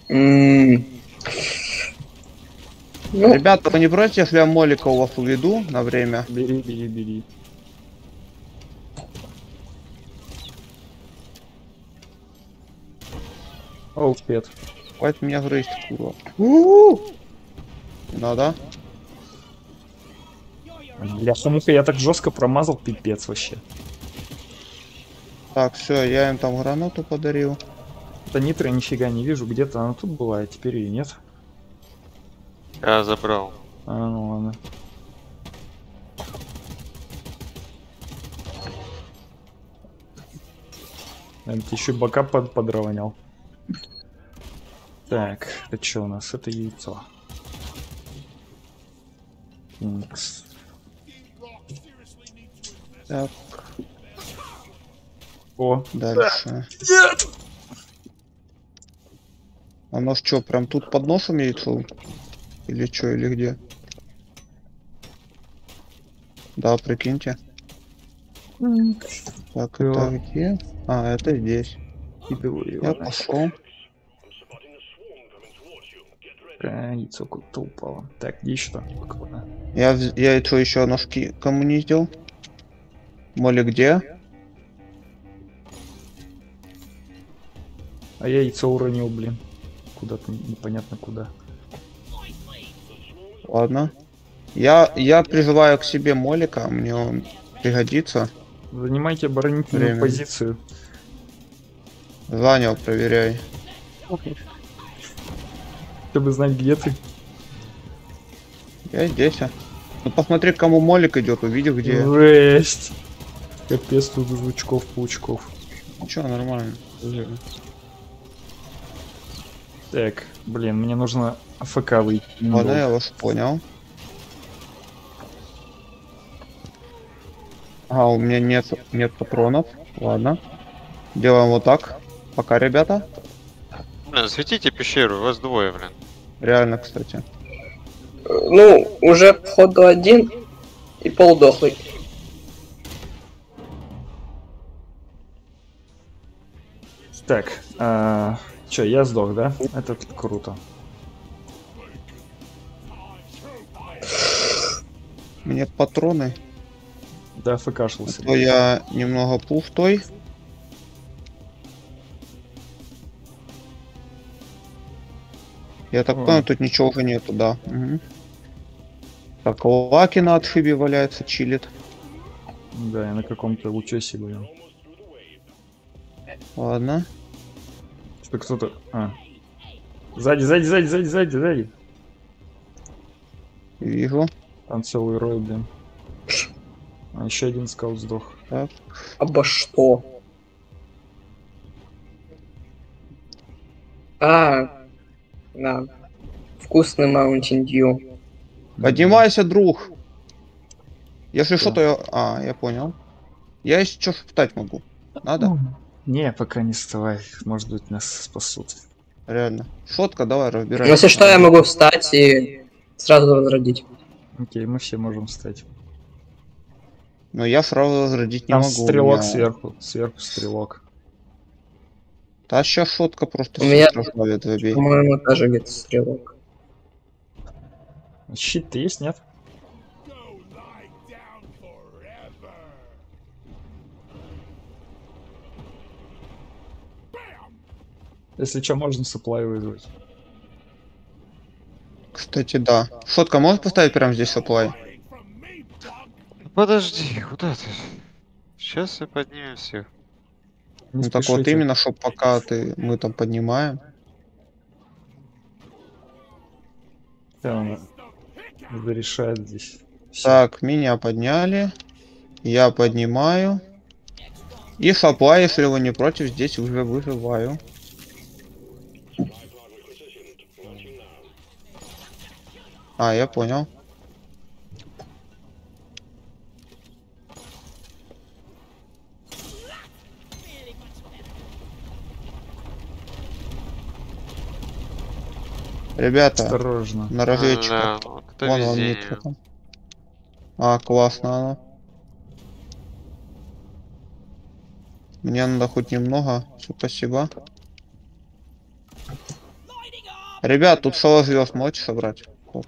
Ну, Ребята, вы не против, если я молика у вас уведу на время? Бери, бери, бери. Оу, пет. Хватит меня грызть, курва. У-у-у! Не Надо. Бляха-муха, я так жестко промазал, пипец вообще. Так, все, я им там гранату подарил. Да нитро я нифига не вижу, где-то она тут была, а теперь ее нет. Я забрал. А, ну ладно. Это еще бока под подровнял. Так, это что у нас? Это яйцо. Феникс. Так, О, дальше. нет! Оно ж что, прям тут под носом яйцо? Или что, или где? Да, прикиньте. Так, это где? А, это здесь. Я пошел. А, яйцо куда-то упало. Так, где еще там? Какое? Я, я что еще ножки кому не сделал? Моли где? А я яйцо уронил, блин. Куда-то непонятно куда. Ладно. Я, я призываю к себе Молика, мне он пригодится. Занимайте оборонительную Время. позицию. Занял, проверяй. Чтобы знать, где ты. Я здесь. а. Ну посмотри, к кому Молик идет, увидел где. Жесть. Капец тут жучков-паучков. Че, нормально. Так, блин, мне нужно АФК выйти. Ладно, я вас понял. А, у меня нет, нет патронов. Ладно. Делаем вот так. Пока, ребята. Блин, светите пещеру, вас двое, блин. Реально, кстати. ну, уже походу один и полдохлый. Так, а, чё, я сдох, да? Это круто. Мне патроны. Да, АФКшился. То я немного пустой. Я так понял, тут ничего уже нету, да. Мгм. Так, Лаки на отшибе валяется, чилит. Да, я на каком-то лучосе был. Ладно. Что кто-то... А. Сзади, сзади, сзади, сзади, сзади, сзади. Вижу. Там целый рой, блин. А еще один скаут сдох. Так. Обо что? А, да. Вкусный Mountain Dew. Поднимайся, друг. Если Что? что, то я... А, я понял. Я еще что шептать могу. Надо? Не, пока не вставай. Может быть, нас спасут. Реально. Шотка, давай, разбирай. Ну, Если что, я могу встать и сразу возродить. Окей, мы все можем встать. Но я сразу возродить не Там могу. у стрелок меня- сверху. Сверху стрелок. Та сейчас шотка просто У меня- развалит, забей. По-моему, даже где-то стрелок. Щит-то есть, нет? Если что, можно supply вызвать. Кстати, да. Шотка, можешь поставить прямо здесь supply? Подожди, куда ты? Сейчас я поднимем всех. Не ну так вот спешите. именно, чтоб пока ты мы там поднимаем. Да, она зарешает здесь. Так, меня подняли. Я поднимаю. И supply, если вы не против, здесь уже выживаю. А, я понял. Ребята, Осторожно. на разведчика. Да, кто Вон он там. А, классно оно. Мне надо хоть немного. Все, спасибо. Ребят, тут шало звезд можете собрать? Вот.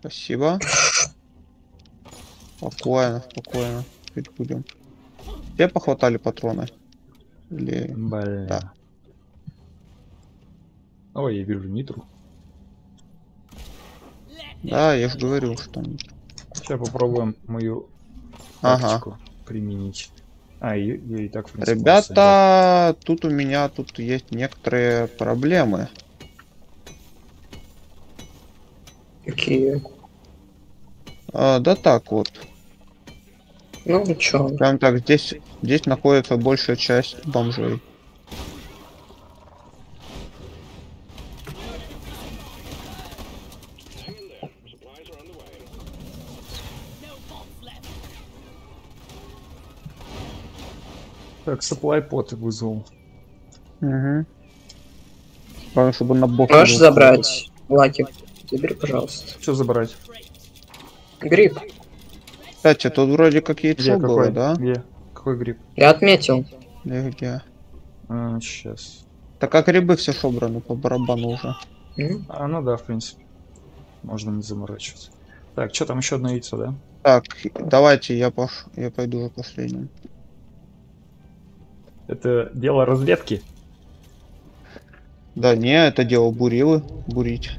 Спасибо. Спокойно, спокойно. Жить будем. Все похватали патроны? Или... Блин. Да. Ой, я вижу нитру. Да, я же говорил, что... Сейчас попробуем мою Ага. применить. А, ее, и так, в принципе. Ребята, тут у меня тут есть некоторые проблемы. Какие? А, да так вот. Ну, чё? Прям так, здесь, здесь находится большая часть бомжей. Так, supply вызвал. Угу. Главное, чтобы на бок. Можешь забрать? Лаки, забери, пожалуйста. Что забрать? Гриб. Кстати, тут вроде как яйцо Где, было, какой? да? Где? Какой гриб? Я отметил. Или где? сейчас. Так как грибы все собраны по барабану уже. М? А, ну да, в принципе. Можно не заморачиваться. Так, что там еще одно яйцо, да? Так, давайте я пош... я пойду за последним. Это дело разведки. Да не, это дело бурилы. Бурить.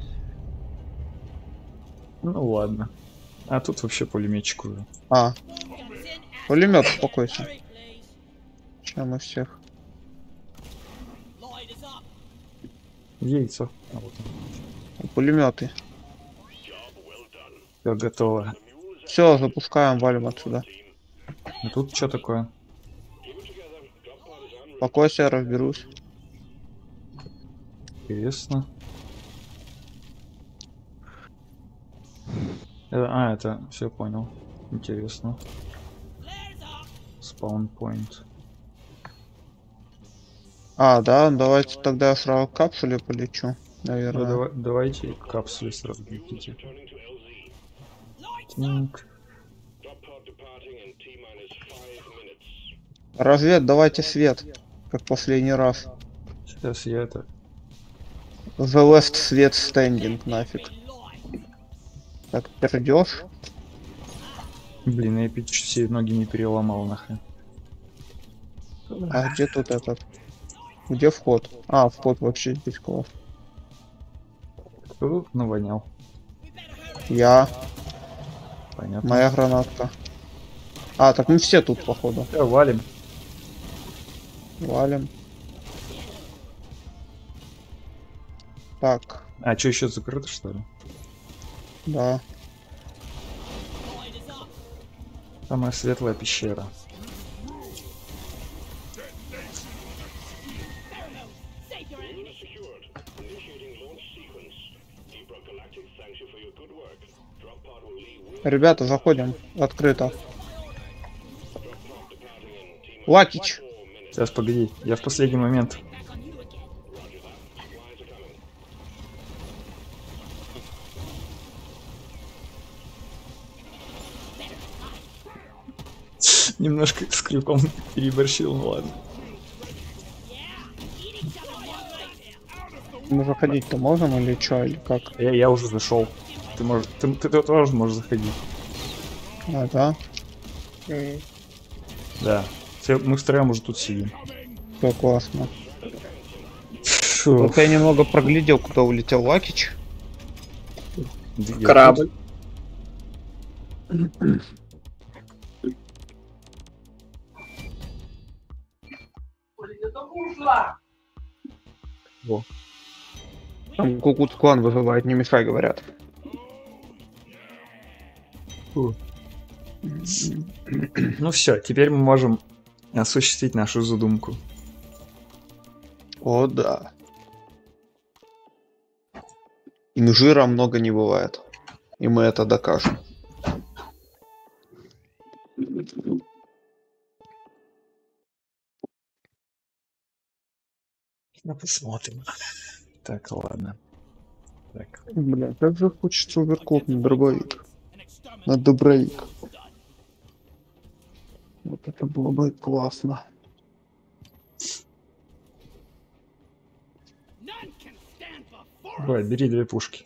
Ну ладно. А тут вообще пулеметчик уже. А. Пулемет, успокойся. Чем мы всех. Яйцо? А, вот. Пулеметы. Все готово. Все, запускаем, валим отсюда. А тут что такое? Успокойся, я разберусь. Интересно. Это- а, это все понял. Интересно. Point. А, да, давайте тогда я сразу к капсуле полечу, Ну, наверное. дава- давайте капсулы сразу летите. Развед, давайте свет, как последний раз. Сейчас я это... The last свет стендинг нафиг. Так, пердешь? Блин, я пить себе ноги не переломал нахрен. А где тут этот? Где вход? А, вход вообще здесь класс. Кто навонял? Я, Понятно. моя гранатка. А, так мы все тут, походу. Всё, валим. Валим. Так, А, что еще закрыто, что ли? да. Самая светлая пещера. Ребята, заходим. Открыто. Лакич. Сейчас, погоди, я в последний момент. Немножко с крюком переборщил, ну ладно. Мы заходить-то можем или что, или как? Я, я уже зашел. Ты можешь, ты, ты, ты тоже можешь заходить. А, да? М. Да. Все, мы втроем уже тут сидим. Все классно. Фу. Вот я немного проглядел, куда улетел Лакич. Я Корабль. Там Кукут клан вызывает, не мешай, говорят. Ну все, теперь мы можем осуществить нашу задумку. О, да. Инжира много не бывает. И мы это докажем. Ну, посмотрим. Так, ладно. Так. Бля, как же хочется оверклоп на дробовик. На добровик. Вот это было бы классно. Давай, бери две пушки.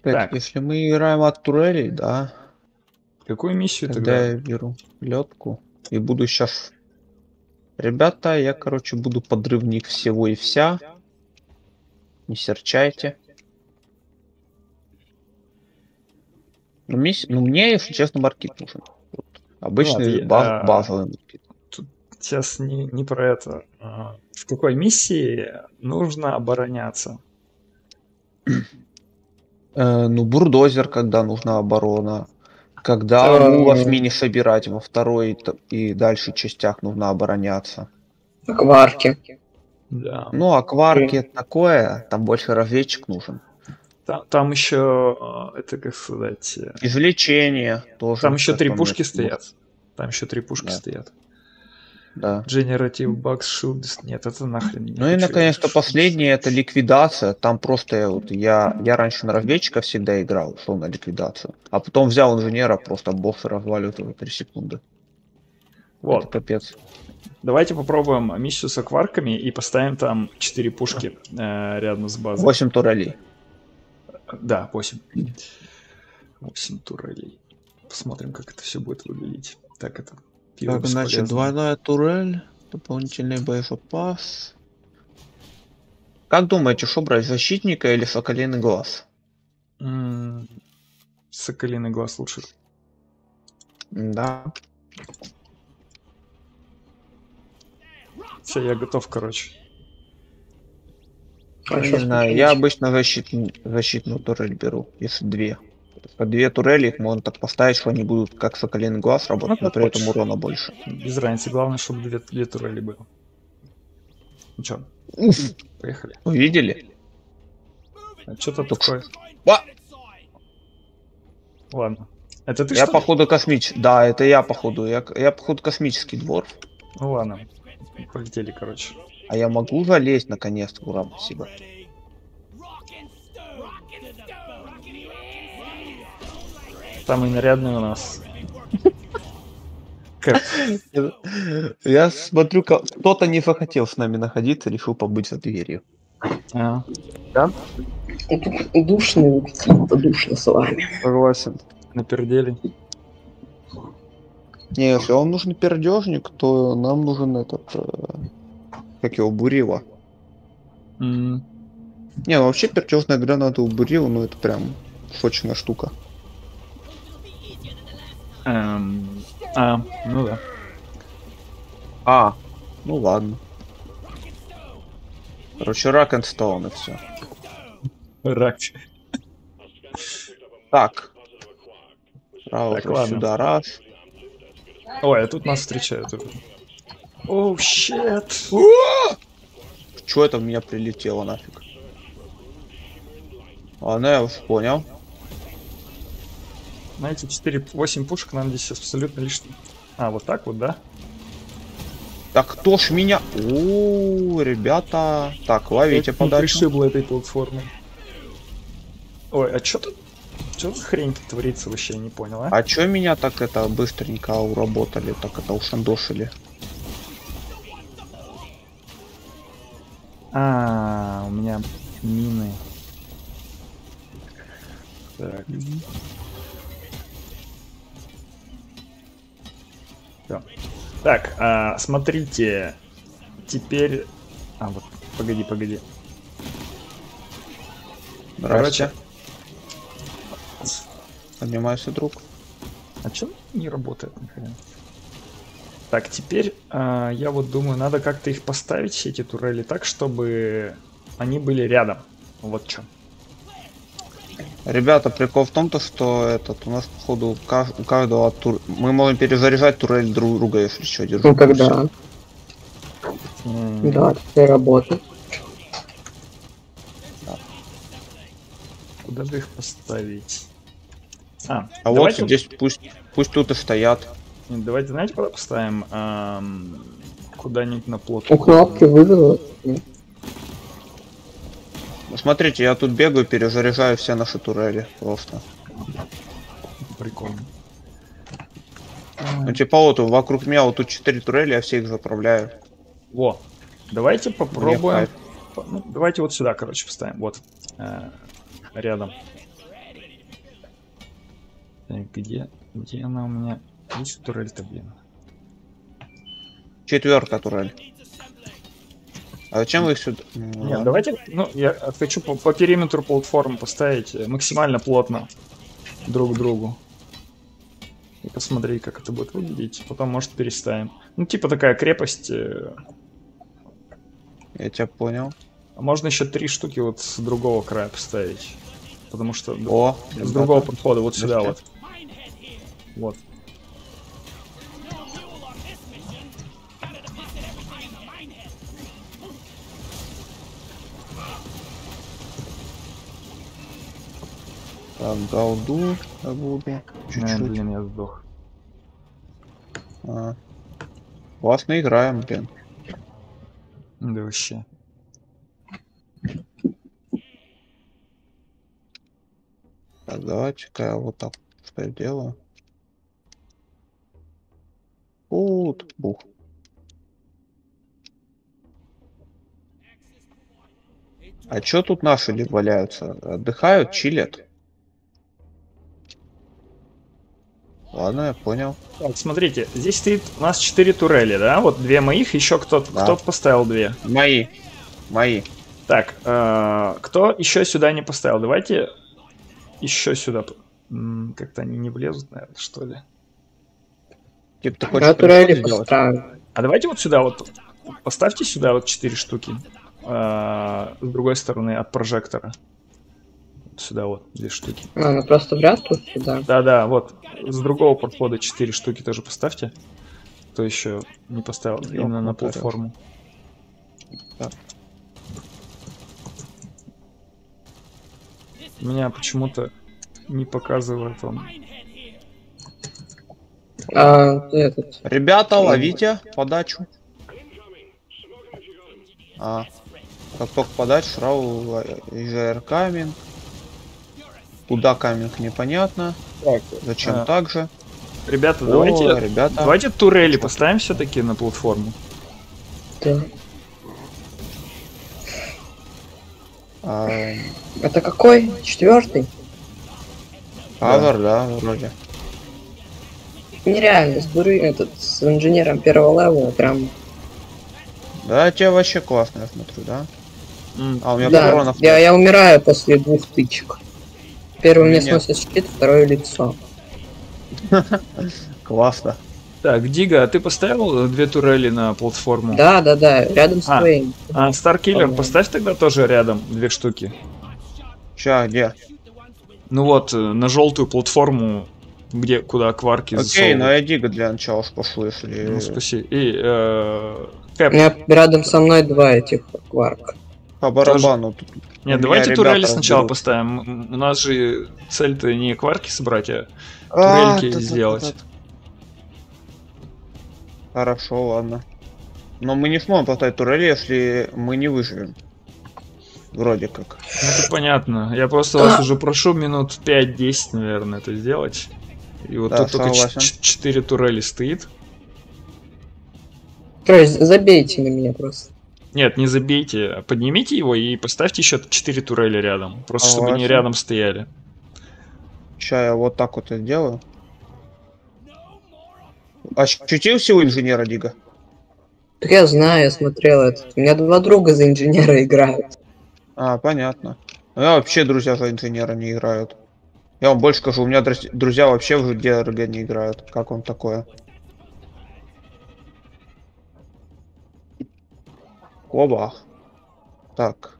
Опять, Так. Если мы играем от турелей, да, Какую миссию тогда тогда? я беру летку и буду сейчас. Ребята, я, короче, буду подрывник всего и вся. Не серчайте. Ну, мисс- ну, мне, если честно, маркет нужен. Вот. Обычный Ладно, баз- а- базовый маркет. Сейчас не, не про это. А, В какой миссии нужно обороняться? Э, ну, бурдозер, когда нужна оборона. Когда Э, мулов мини собирать во второй и дальше частях нужно обороняться. Акварки. Да. Ну, акварки это такое, там больше разведчик нужен. Там, там еще, а, это как сказать, э, Извлечение тоже. там еще три пушки стоят. Там еще три пушки Да. стоят. Да. Generative Bugs Shields. Нет, это нахрен не Ну и наконец-то последнее это ликвидация. Там просто я вот я, я раньше на разведчика всегда играл, шел на ликвидацию. А потом взял инженера, просто босса разваливает в 3 секунды. Это Вот, капец. давайте попробуем миссию с акварками и поставим там 4 пушки э, рядом с базой. 8 турелей. Да, 8. 8 турелей. Посмотрим, как это все будет выглядеть. Так, это пиво Так, значит, двойная турель, дополнительный боезапас. Как думаете, что брать, защитника или соколиный глаз? М, Соколиный глаз лучше. Да. Все, я готов, короче. А Я что не знаю, я обычно защитн- защитную турель беру, если две. По две турели их можно так поставить, что они будут как соколиный глаз работать, Ну, но при этом урона больше. Без разницы. Главное, чтобы две, две турели было. Ну чё, Уф, поехали. увидели? А что тут Только такое? Ва! Ладно. Это ты Я что походу космический. Да, это я походу. Я, я походу космический двор. Ну ладно. Полетели, короче. А я могу залезть наконец-то. Ура, спасибо. Самый нарядный у нас. Я смотрю, кто-то не захотел с нами находиться, решил побыть за дверью. А, Душно, как-то душно с вами. Согласен. напердели. Не, если вам нужен пердежник, то нам нужен этот... э, как его, Бурила. Не, ну вообще пердежная граната у Бурила, ну это прям сочная штука. Эм, А, ну да. А, ну ладно. Короче, рак and stone и все. Рак. Так. Сразу Так, ладно. сюда раз. Ой, а тут нас встречают. Оу, щет. Чё это в меня прилетело нафиг? Ладно, я уж понял. Знаете, 4, 8 пушек нам здесь абсолютно лишние. А, вот так вот, да? Так кто ж меня... О, ребята. Так, ловите подачу. пришибло этой платформы. Ой, а чё тут? Чё за хрень тут творится вообще, я не понял, а? А чё меня так это быстренько уработали, так это ушандошили? А, у меня мины. Так. Всё. Так, а, смотрите. Теперь... А, вот, погоди, погоди. Короче, Поднимайся, друг. а чё не работает нихрена? Так, теперь а, я вот думаю, надо как-то их поставить, все эти турели, так, чтобы они были рядом. Вот что. Ребята, прикол в том, то, что этот у нас, походу, у каждого тур... мы можем перезаряжать турель друг друга, если что, держу. Ну тогда. М, Да, теперь работает. Куда бы их поставить? А, А давайте, вот здесь пусть, пусть тут и стоят. нет, давайте, знаете, куда поставим? Ам, куда-нибудь на плот. У кнопки вывела. Смотрите, я тут бегаю, перезаряжаю все наши турели просто. Прикольно. Ну типа вот вокруг меня вот тут 4 турели, я все их заправляю. Во. Давайте попробуем. ну, давайте вот сюда, короче, поставим. Вот. Э, рядом. Так, где? Где она у меня? Есть турель-то, блин. Четвертая турель. А зачем вы их сюда? Ну, Нет, ладно. давайте, ну, я хочу по, по периметру платформ поставить э, максимально плотно друг к другу. И посмотреть, как это будет выглядеть. Потом, может, переставим. Ну, типа такая крепость. э, Я тебя понял. а можно еще три штуки вот с другого края поставить. Потому что О, с другого подхода, вот сюда вот. Вот. Голду. Э, Чуть-чуть. блин, я сдох. А. Классно играем, блин. Да вообще. Так, давайте-ка я вот так что я делаю. Вот, бух. А чё тут наши валяются? Отдыхают, чилят? Ладно, я понял. Так, смотрите, здесь стоит у нас четыре турели, да? Вот две моих, еще кто-то Да. кто поставил две. Мои. Мои. Так, э, кто еще сюда не поставил? Давайте еще сюда. Как-то они не влезут, наверное, что ли. Типа ты хочешь Я турели поставлю. А давайте вот сюда вот поставьте сюда вот четыре штуки. э, с другой стороны от прожектора. Сюда вот две штуки. А, ну просто в ряд тут сюда. Да-да, вот. С другого подхода четыре штуки тоже поставьте. Кто еще не поставил именно на платформу. Так. У меня почему-то не показывает он. А, этот. Ребята, ловите подачу. А, как только подать, сразу ИЖР каминг. Куда каминг непонятно. Зачем а, так же? Ребята, О, давайте, ребята. давайте турели поставим все-таки на платформу. Да. А, Это какой? Четвертый? Хавар, да, вроде. Нереально, с буры этот, с инженером первого левела прям. Да, тебе вообще классно, я смотрю, да? А, у меня Да, коронов я, я умираю после двух тычек. Первый мне сносит щит, второе лицо. Классно. Так, Дига, а ты поставил две турели на платформу? Да, да, да, рядом с А. твоим. А Старкиллер поставь тогда тоже рядом две штуки. Ща, где? Ну вот, э, на желтую платформу, где куда кварки Окей, засовывают. я дига для начала уж пошлю, если... Ну, спаси. И, э, У меня рядом со мной два этих кварка. По барабану. тут. У нет, давайте турели сначала поставим. У нас же цель-то не кварки собрать, а А, турельки сделать. Хорошо, ладно. Но мы не сможем поставить турели, если мы не выживем. Вроде как. Ну, это понятно. Я просто вас уже прошу минут 5-10, наверное, это сделать. И вот Да, тут только согласен. 4 турели стоит. То есть забейте на меня просто. Нет, не забейте, а поднимите его и поставьте еще 4 турели рядом. Просто чтобы они рядом стояли. Сейчас я вот так вот и сделаю. Ощутил силу инженера Дига? Так я знаю, я смотрел это. У меня два друга за инженера играют. А, понятно. Ну, я вообще друзья за инженера не играют. Я вам больше скажу, у меня друз- друзья вообще в ДРГ не играют. Как вам такое? Оба. Так.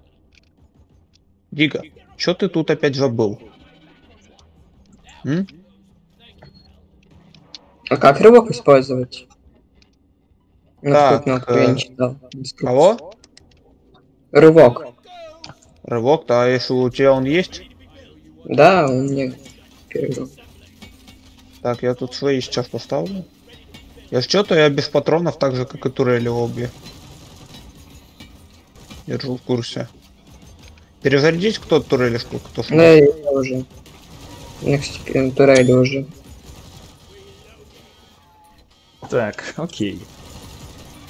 Дига, что ты тут опять забыл? М? А как рывок использовать? Так, я э, не читал. Кого? Рывок. Рывок-то, а если у тебя он есть? Да, у меня. Так, я тут свои сейчас поставлю. Если что-то я без патронов, так же, как и турели обе. Держу в курсе. Перезарядить кто-то турели сколько? Кто Да, я уже. Меня, кстати, турели уже. Так, окей.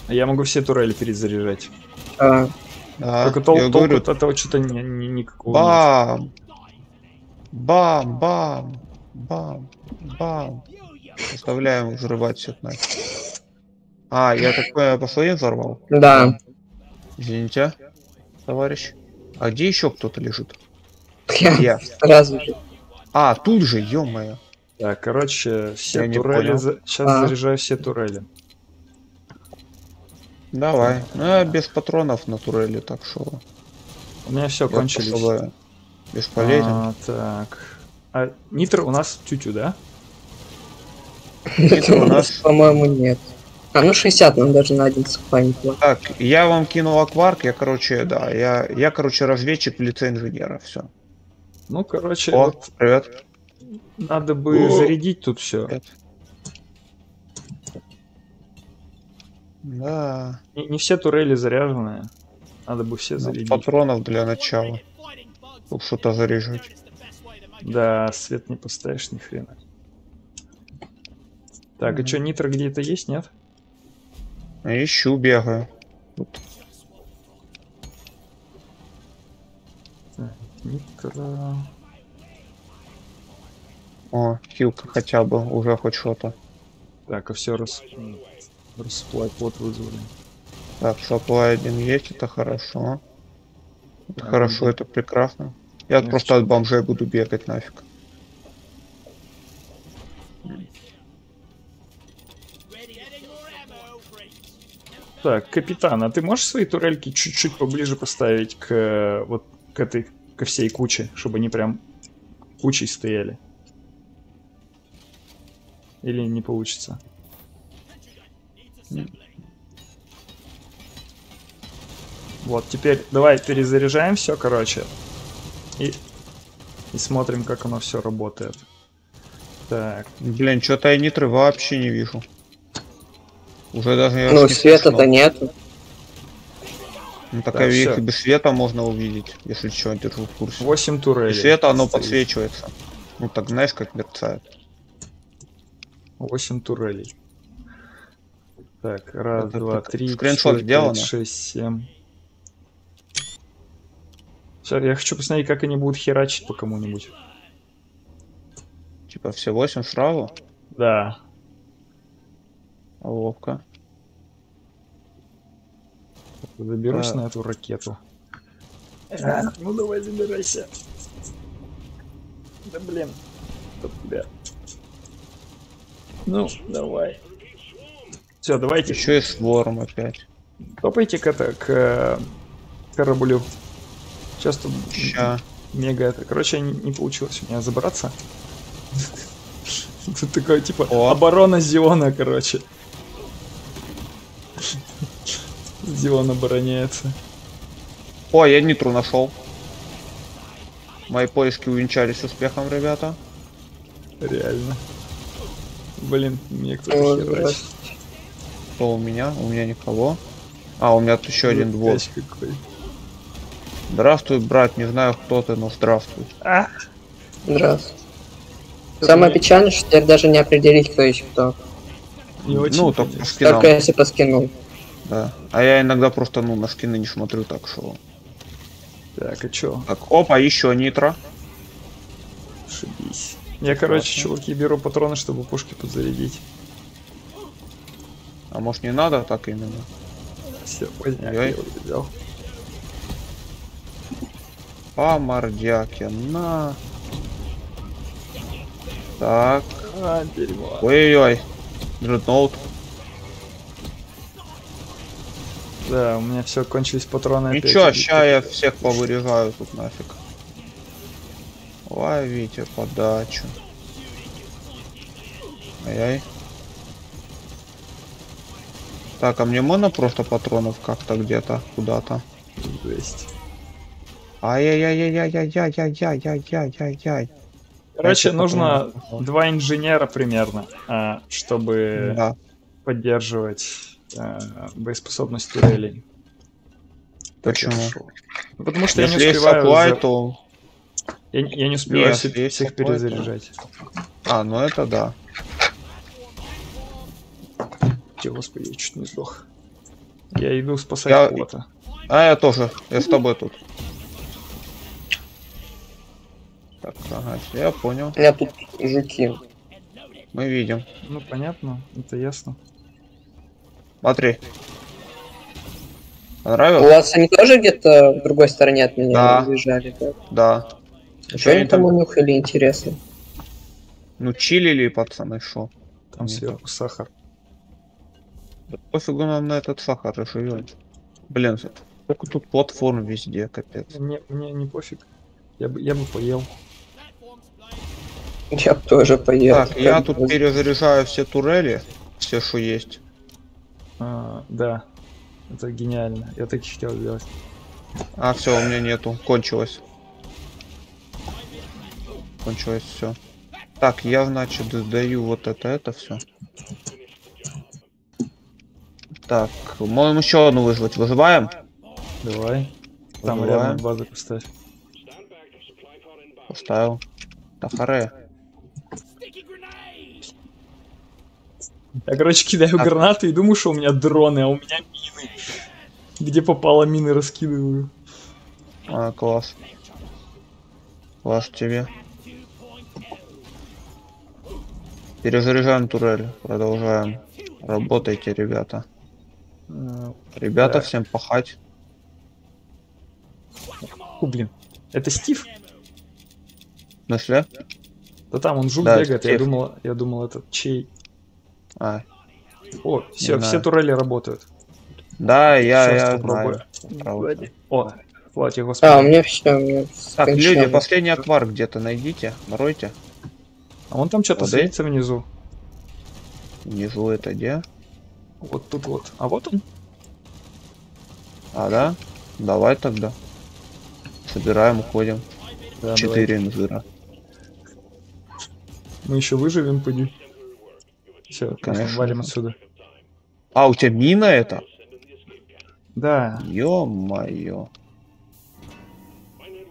А Я могу все турели перезаряжать. А, Да, Только тол- толку говорю, от этого что-то ни- ни- никакого нет. бам! Бам, бам, бам, бам. Заставляем взрывать всех нафиг. А, я так понимаю, по своим взорвал? да. Извините, товарищ. А где еще кто-то лежит? Я Я. сразу же. А, тут же, ё-моё. Так, короче, все Я турели... понял. Сейчас А. заряжаю все турели. Давай. Ну, я без патронов на турели, так что... У меня все я кончились. особо Бесполезен. А, так. А нитр у нас тютю, да? Нитро у нас- По-моему, нет. А, ну 60 нам даже на один было. Так, я вам кинул акварк, я, короче, да, я, я, короче, разведчик в лице инженера, все. Ну, короче, О, вот привет. надо бы О. зарядить тут все. Привет. Да, Не, не все турели заряженные. Надо бы все ну, зарядить. патронов для начала. Тут что-то заряжать. Да, свет не поставишь ни хрена. Так, и Мгм. что, нитро где-то есть, нет? Ищу, бегаю. Тут. Нитро. О, хилка хотя бы, уже хоть что-то. Так, а все рас... расплай плот вызвали. Так, supply один есть, это хорошо. Это Так, хорошо, ну, это прекрасно. Я ну, просто от бомжей буду бегать нафиг. Так, капитан, а ты можешь свои турельки чуть-чуть поближе поставить к э, вот к этой ко всей куче, чтобы они прям кучей стояли? Или не получится? Вот, теперь давай перезаряжаем все, короче. И, и смотрим, как оно все работает. Так, Блин, что-то я нитры вообще не вижу. Уже даже Ну, света-то нету. Ну так, Так, а их всё. и без света можно увидеть, если что, держу в курсе. 8 турелей. Без света оно стоит. подсвечивается. Ну так знаешь, как мерцает. 8 турелей. Так, раз, Это два, так, три, скриншот четыре, сделано? пять, шесть, семь. Сейчас я хочу посмотреть, как они будут херачить по кому-нибудь. Типа все 8 сразу. Да. Ловко. Заберусь Да. на эту ракету. А, ну давай забирайся. Да блин. Чтоб тебя. Ну, давай. Все, давайте. Еще и сворм опять. Топайте к, это, к э, кораблю. Сейчас тут Ща. мега это. Короче, не, не получилось у меня забраться. Тут такое типа О. оборона Зиона, короче. Зион обороняется. О, я нитру нашел. Мои поиски увенчались успехом, ребята. Реально. Блин, мне кто-то О, херачит. Что у меня? У меня никого. А, у меня тут еще один двор. Какой. Здравствуй, брат, не знаю кто ты, но здравствуй. А, Здравствуйте. это Самое мне печальное, что теперь даже не определить, кто есть кто. не очень, ну, только по скинам, Только если по скину. Да. А я иногда просто, ну, на скины не смотрю, так что... Так, а чё? Так, опа, еще нитро. Шибись. Я, короче, Классно. чуваки, беру патроны, чтобы пушки подзарядить. А может не надо так именно? Все, поздняк Ой. я взял. По мордяке, на. Так, А, дерьмо. ой-ой-ой. Дредноут. Да, у меня все кончились патроны. опять. Ничего, ща я всех повырезаю тут нафиг. Ловите подачу. Ай-яй. Так, а мне можно просто патронов как-то где-то, куда-то? Жесть. Ай-яй-яй-яй-яй-яй-яй-яй-яй-яй. Короче, Дайте нужно патронов. два инженера примерно, чтобы Да. поддерживать э, боеспособность турелей. Почему? Ну, потому что я Если не есть успеваю, supply, за- то... я, я не успеваю Нет, всех, всех то- перезаряжать. А, ну это да. Господи, я чуть не сдох. Я иду спасать Я- кого-то. А, я тоже. Я с тобой тут. Так, ага, я понял. У меня тут жуки. Мы видим. Ну, понятно, это ясно. Смотри. У Понравилось? вас они тоже где-то в другой стороне от меня Да. уезжали, да? Да. Что они там унюхали, интересно? Ну, чилили, пацаны, шо? Там сверху сахар. Да пофигу нам на этот сахар и живем. Блин, сколько тут платформ везде, капец. Мне, мне не пофиг. Я бы, я бы поел. Я бы тоже поел. Так, я тут перезаряжаю все турели, все, что есть. А, да, это гениально. Я так и хотел сделать. А, все, у меня нету. Кончилось. Кончилось все. Так, я, значит, сдаю вот это, это все. Так, можем еще одну вызвать. Вызываем? Давай. Там Вызываем. рядом базы поставь. Поставил. Да Я, короче, кидаю Так. гранаты и думаю, что у меня дроны, а у меня мины. Где попало, мины раскидываю. А, класс. Класс тебе. Перезаряжаем турель. Продолжаем. Работайте, ребята. А, Ребята, Так. всем пахать. Фу, блин. Это Стив? Смысле? Да там он жук Да, бегает, я думал, я думал, этот чей. А, О, все, все турели работают. да, я, я попробую. знаю. О, хватит, господи. А, у меня все, у меня Так, люди, последний аквар где-то найдите, наройте. А вон там что-то светится внизу. Внизу это где? Вот тут вот. А вот он. А, да? Давай тогда. Собираем, уходим. Да, Четыре инжира. Мы еще выживем, поди. Все, Конечно. валим отсюда. А, у тебя мина это? Да, Ё-моё.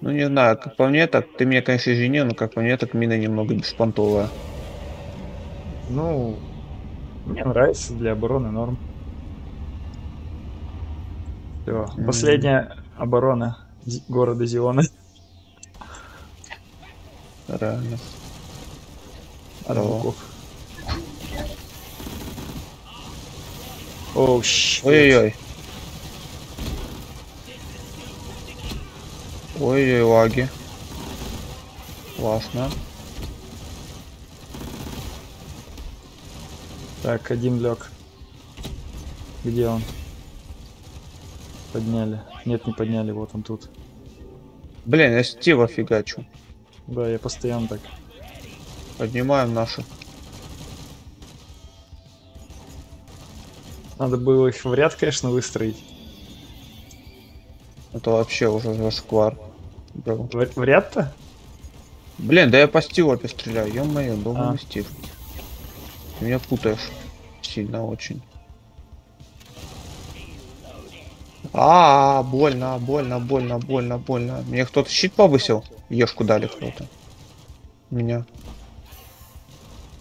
Ну не знаю, как по мне так, ты меня, конечно, извини, но как по мне так мина немного беспонтовая. ну, мне нравится для обороны норм. Все, последняя оборона Зи- города Зиона. Реально. От. Оу. Ой-ой-ой. Ой-ой, лаги. Классно. Так, один лег. Где он? Подняли. Нет, не подняли, вот он тут. Блин, я Стива фигачу. Да, я постоянно так. Поднимаем наших. Надо было их в ряд, конечно, выстроить. Это вообще уже зашквар. был. В, в ряд-то? Блин, да я по Стивопе стреляю, ё-моё, долго А. Стив. Ты меня путаешь. Сильно очень. А, больно, больно, больно, больно, больно. Мне кто-то щит повысил? Ешку дали кто-то. Меня.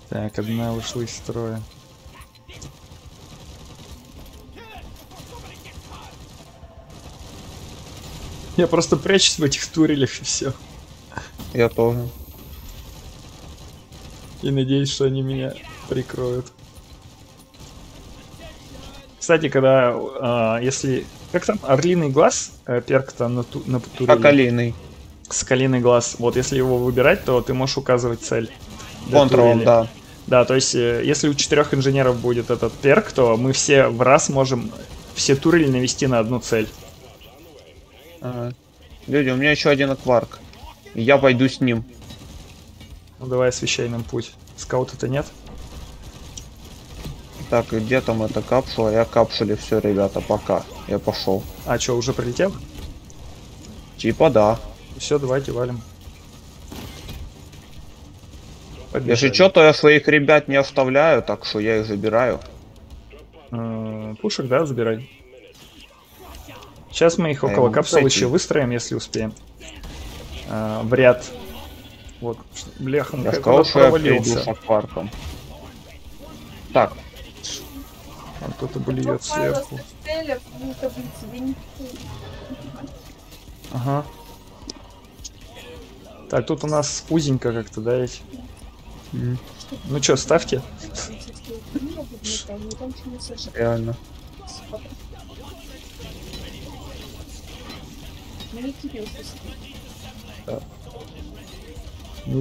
Так, одна вышла из строя. Я просто прячусь в этих турелях и все. Я тоже. И надеюсь, что они меня прикроют. Кстати, когда, а, если... Как там? Орлиный глаз? э, перк-то на, ту, на турели. Поколиный. Скалиный глаз. Вот, если его выбирать, то ты можешь указывать цель. турели. да. Да, то есть, э, если у четырех инженеров будет этот перк, то мы все в раз можем все турели навести на одну цель. Ага. Люди, у меня еще один акварк. Я пойду с ним. Ну давай освещай нам путь. Скаута-то нет? Так, и где там эта капсула? Я капсуле все, ребята, пока. Я пошел. А что, уже прилетел? Типа да. Все, давайте валим. Побежали. Если что, то я своих ребят не оставляю, так что я их забираю. Э, Пушек, да, забирай. Сейчас мы их А около капсулы еще выстроим, если успеем. Э, В ряд. Вот, бляха, Я сказал, он что я приду провалился. с акварком. Так, Там кто-то блюет сверху. Ага. Так, тут у нас узенько как-то, да, ведь? Ну что, ставьте. реально. Всё,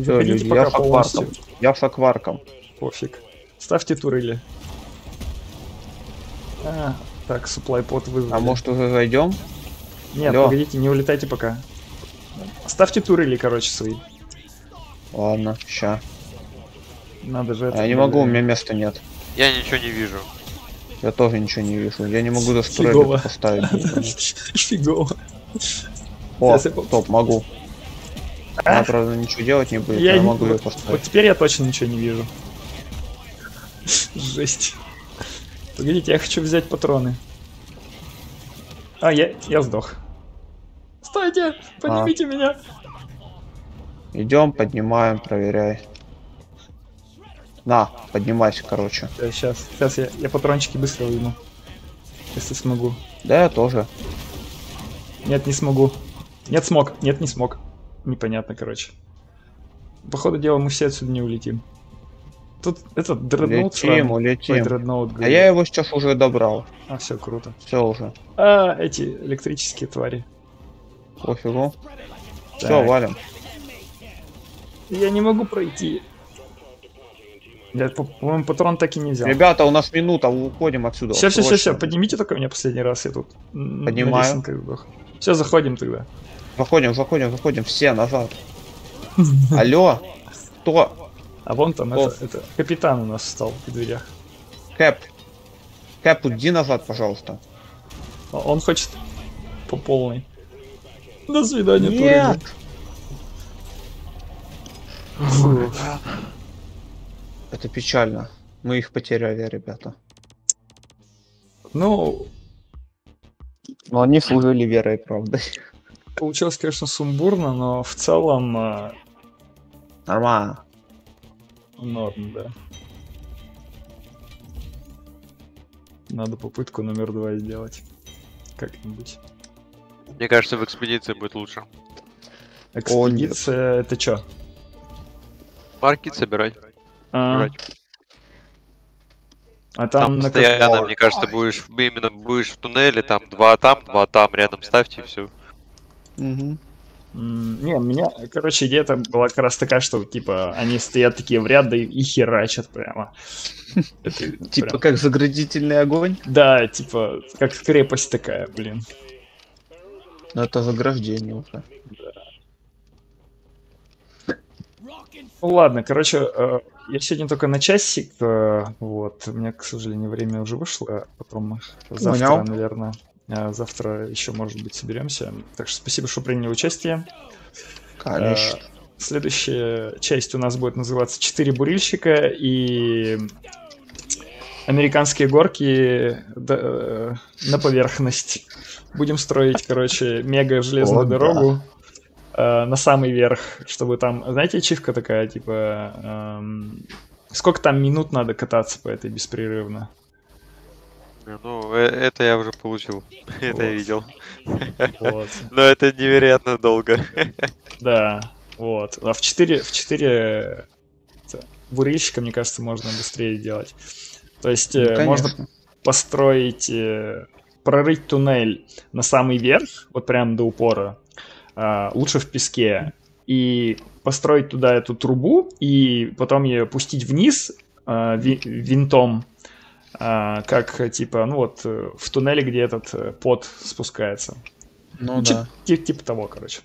заходите люди, я пока с акварком. Я с акварком. Пофиг. Ставьте турели. А, так, supply под вызвали. А может уже зайдем? Нет, алло. погодите, не улетайте пока. Ставьте турели, короче, свои. Ладно, ща. Надо же это... Я не могу, у меня места нет. Я ничего не вижу. Я тоже ничего не вижу. Я не могу даже турель поставить. Фигово. О, стоп, могу. Она, правда, ничего делать не будет, Я не- могу ее поставить. вот теперь я точно ничего не вижу. Жесть. Погодите, я хочу взять патроны. А, я, я сдох. Стойте! Поднимите меня! Идем, поднимаем, проверяй. На, поднимайся, короче. Сейчас, сейчас я, я патрончики быстро выйду. Если смогу. Да, я тоже. Нет, не смогу. Нет, смог. Нет, не смог. Непонятно, короче. По ходу дела мы все отсюда не улетим. Тут этот дредноут Улетим, улетим. дредноут, А я его сейчас уже добрал. А, все, круто. Все уже. А, эти электрические твари. Пофигу. Все, валим. Я не могу пройти. Я, по- по-моему, патрон так и не взял. Ребята, у нас минута, уходим отсюда. Все, все, все, все, поднимите только меня последний раз, я тут Поднимаю. Все, заходим тогда. Заходим, заходим, заходим, все назад. Алло, кто? А вон там это, это капитан у нас встал в дверях. Кэп. Кэп, уйди назад, пожалуйста. А Он хочет по полной. До свидания, Нет. Это печально. Мы их потеряли, ребята. Ну, Но они служили верой и правдой. Получилось, конечно, сумбурно, но в целом э, Нормально. норм, да. Надо попытку номер два сделать. Как-нибудь. Мне кажется, в экспедиции будет лучше. Экспедиция, это чё? Маркет собирать. А, а Там, там, на как- постоянно, мне кажется, будешь именно будешь в туннеле, там два там, два там, рядом ставьте и все. М, Не, у меня, короче, идея там была как раз такая, что, типа, они стоят такие в ряд, да и, и херачат прямо. Типа как заградительный огонь? Да, типа, как крепость такая, блин. Но это заграждение уже. Ну ладно, короче, э, я сегодня только на часик, э, вот, у меня, к сожалению, время уже вышло, потом завтра, Понял. наверное, завтра еще, может быть, соберемся. Так что спасибо, что приняли участие. Конечно. Э, Следующая часть у нас будет называться «Четыре бурильщика» и американские горки да, э, на поверхность. Будем строить, короче, мега железную О, да. дорогу э, на самый верх, чтобы там, знаете, ачивка такая, типа, эм, сколько там минут надо кататься по этой беспрерывно? Ну, э- это я уже получил. Это я Вот. видел. Вот. Но это невероятно долго. Да, вот. А в 4, в 4 бурильщика, мне кажется, можно быстрее делать. То есть Ну, э, можно построить, э, прорыть туннель на самый верх, вот прям до упора, а, лучше в песке, и построить туда эту трубу, и потом ее пустить вниз а, ви- винтом, а, как типа, ну вот э, в туннеле, где этот э, пот спускается. Ну Чи- да. ти- Типа того, короче.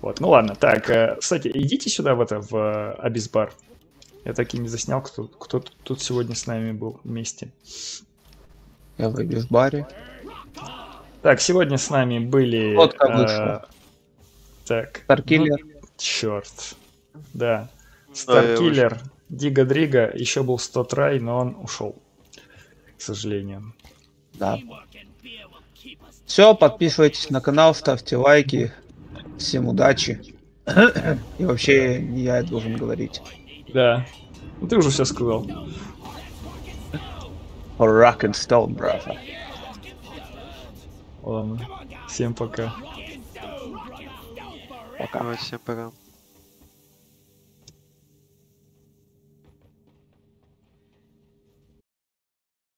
Вот, ну ладно. Так, э, кстати, идите сюда в это, в Абисбар. Я так и не заснял, кто, кто тут сегодня с нами был вместе. Я выйду с баре. Так, сегодня с нами были... Фотка э, вышла. так. Старкиллер. черт. Да. Старкиллер, Дига Дрига, еще был 100 трай, но он ушел. К сожалению. Да. Все, подписывайтесь на канал, ставьте лайки. Всем удачи. И вообще не я должен говорить. Да. Ну ты уже все сказал. Rock and Stone, brother. Ладно. Всем пока. Пока. Всем пока.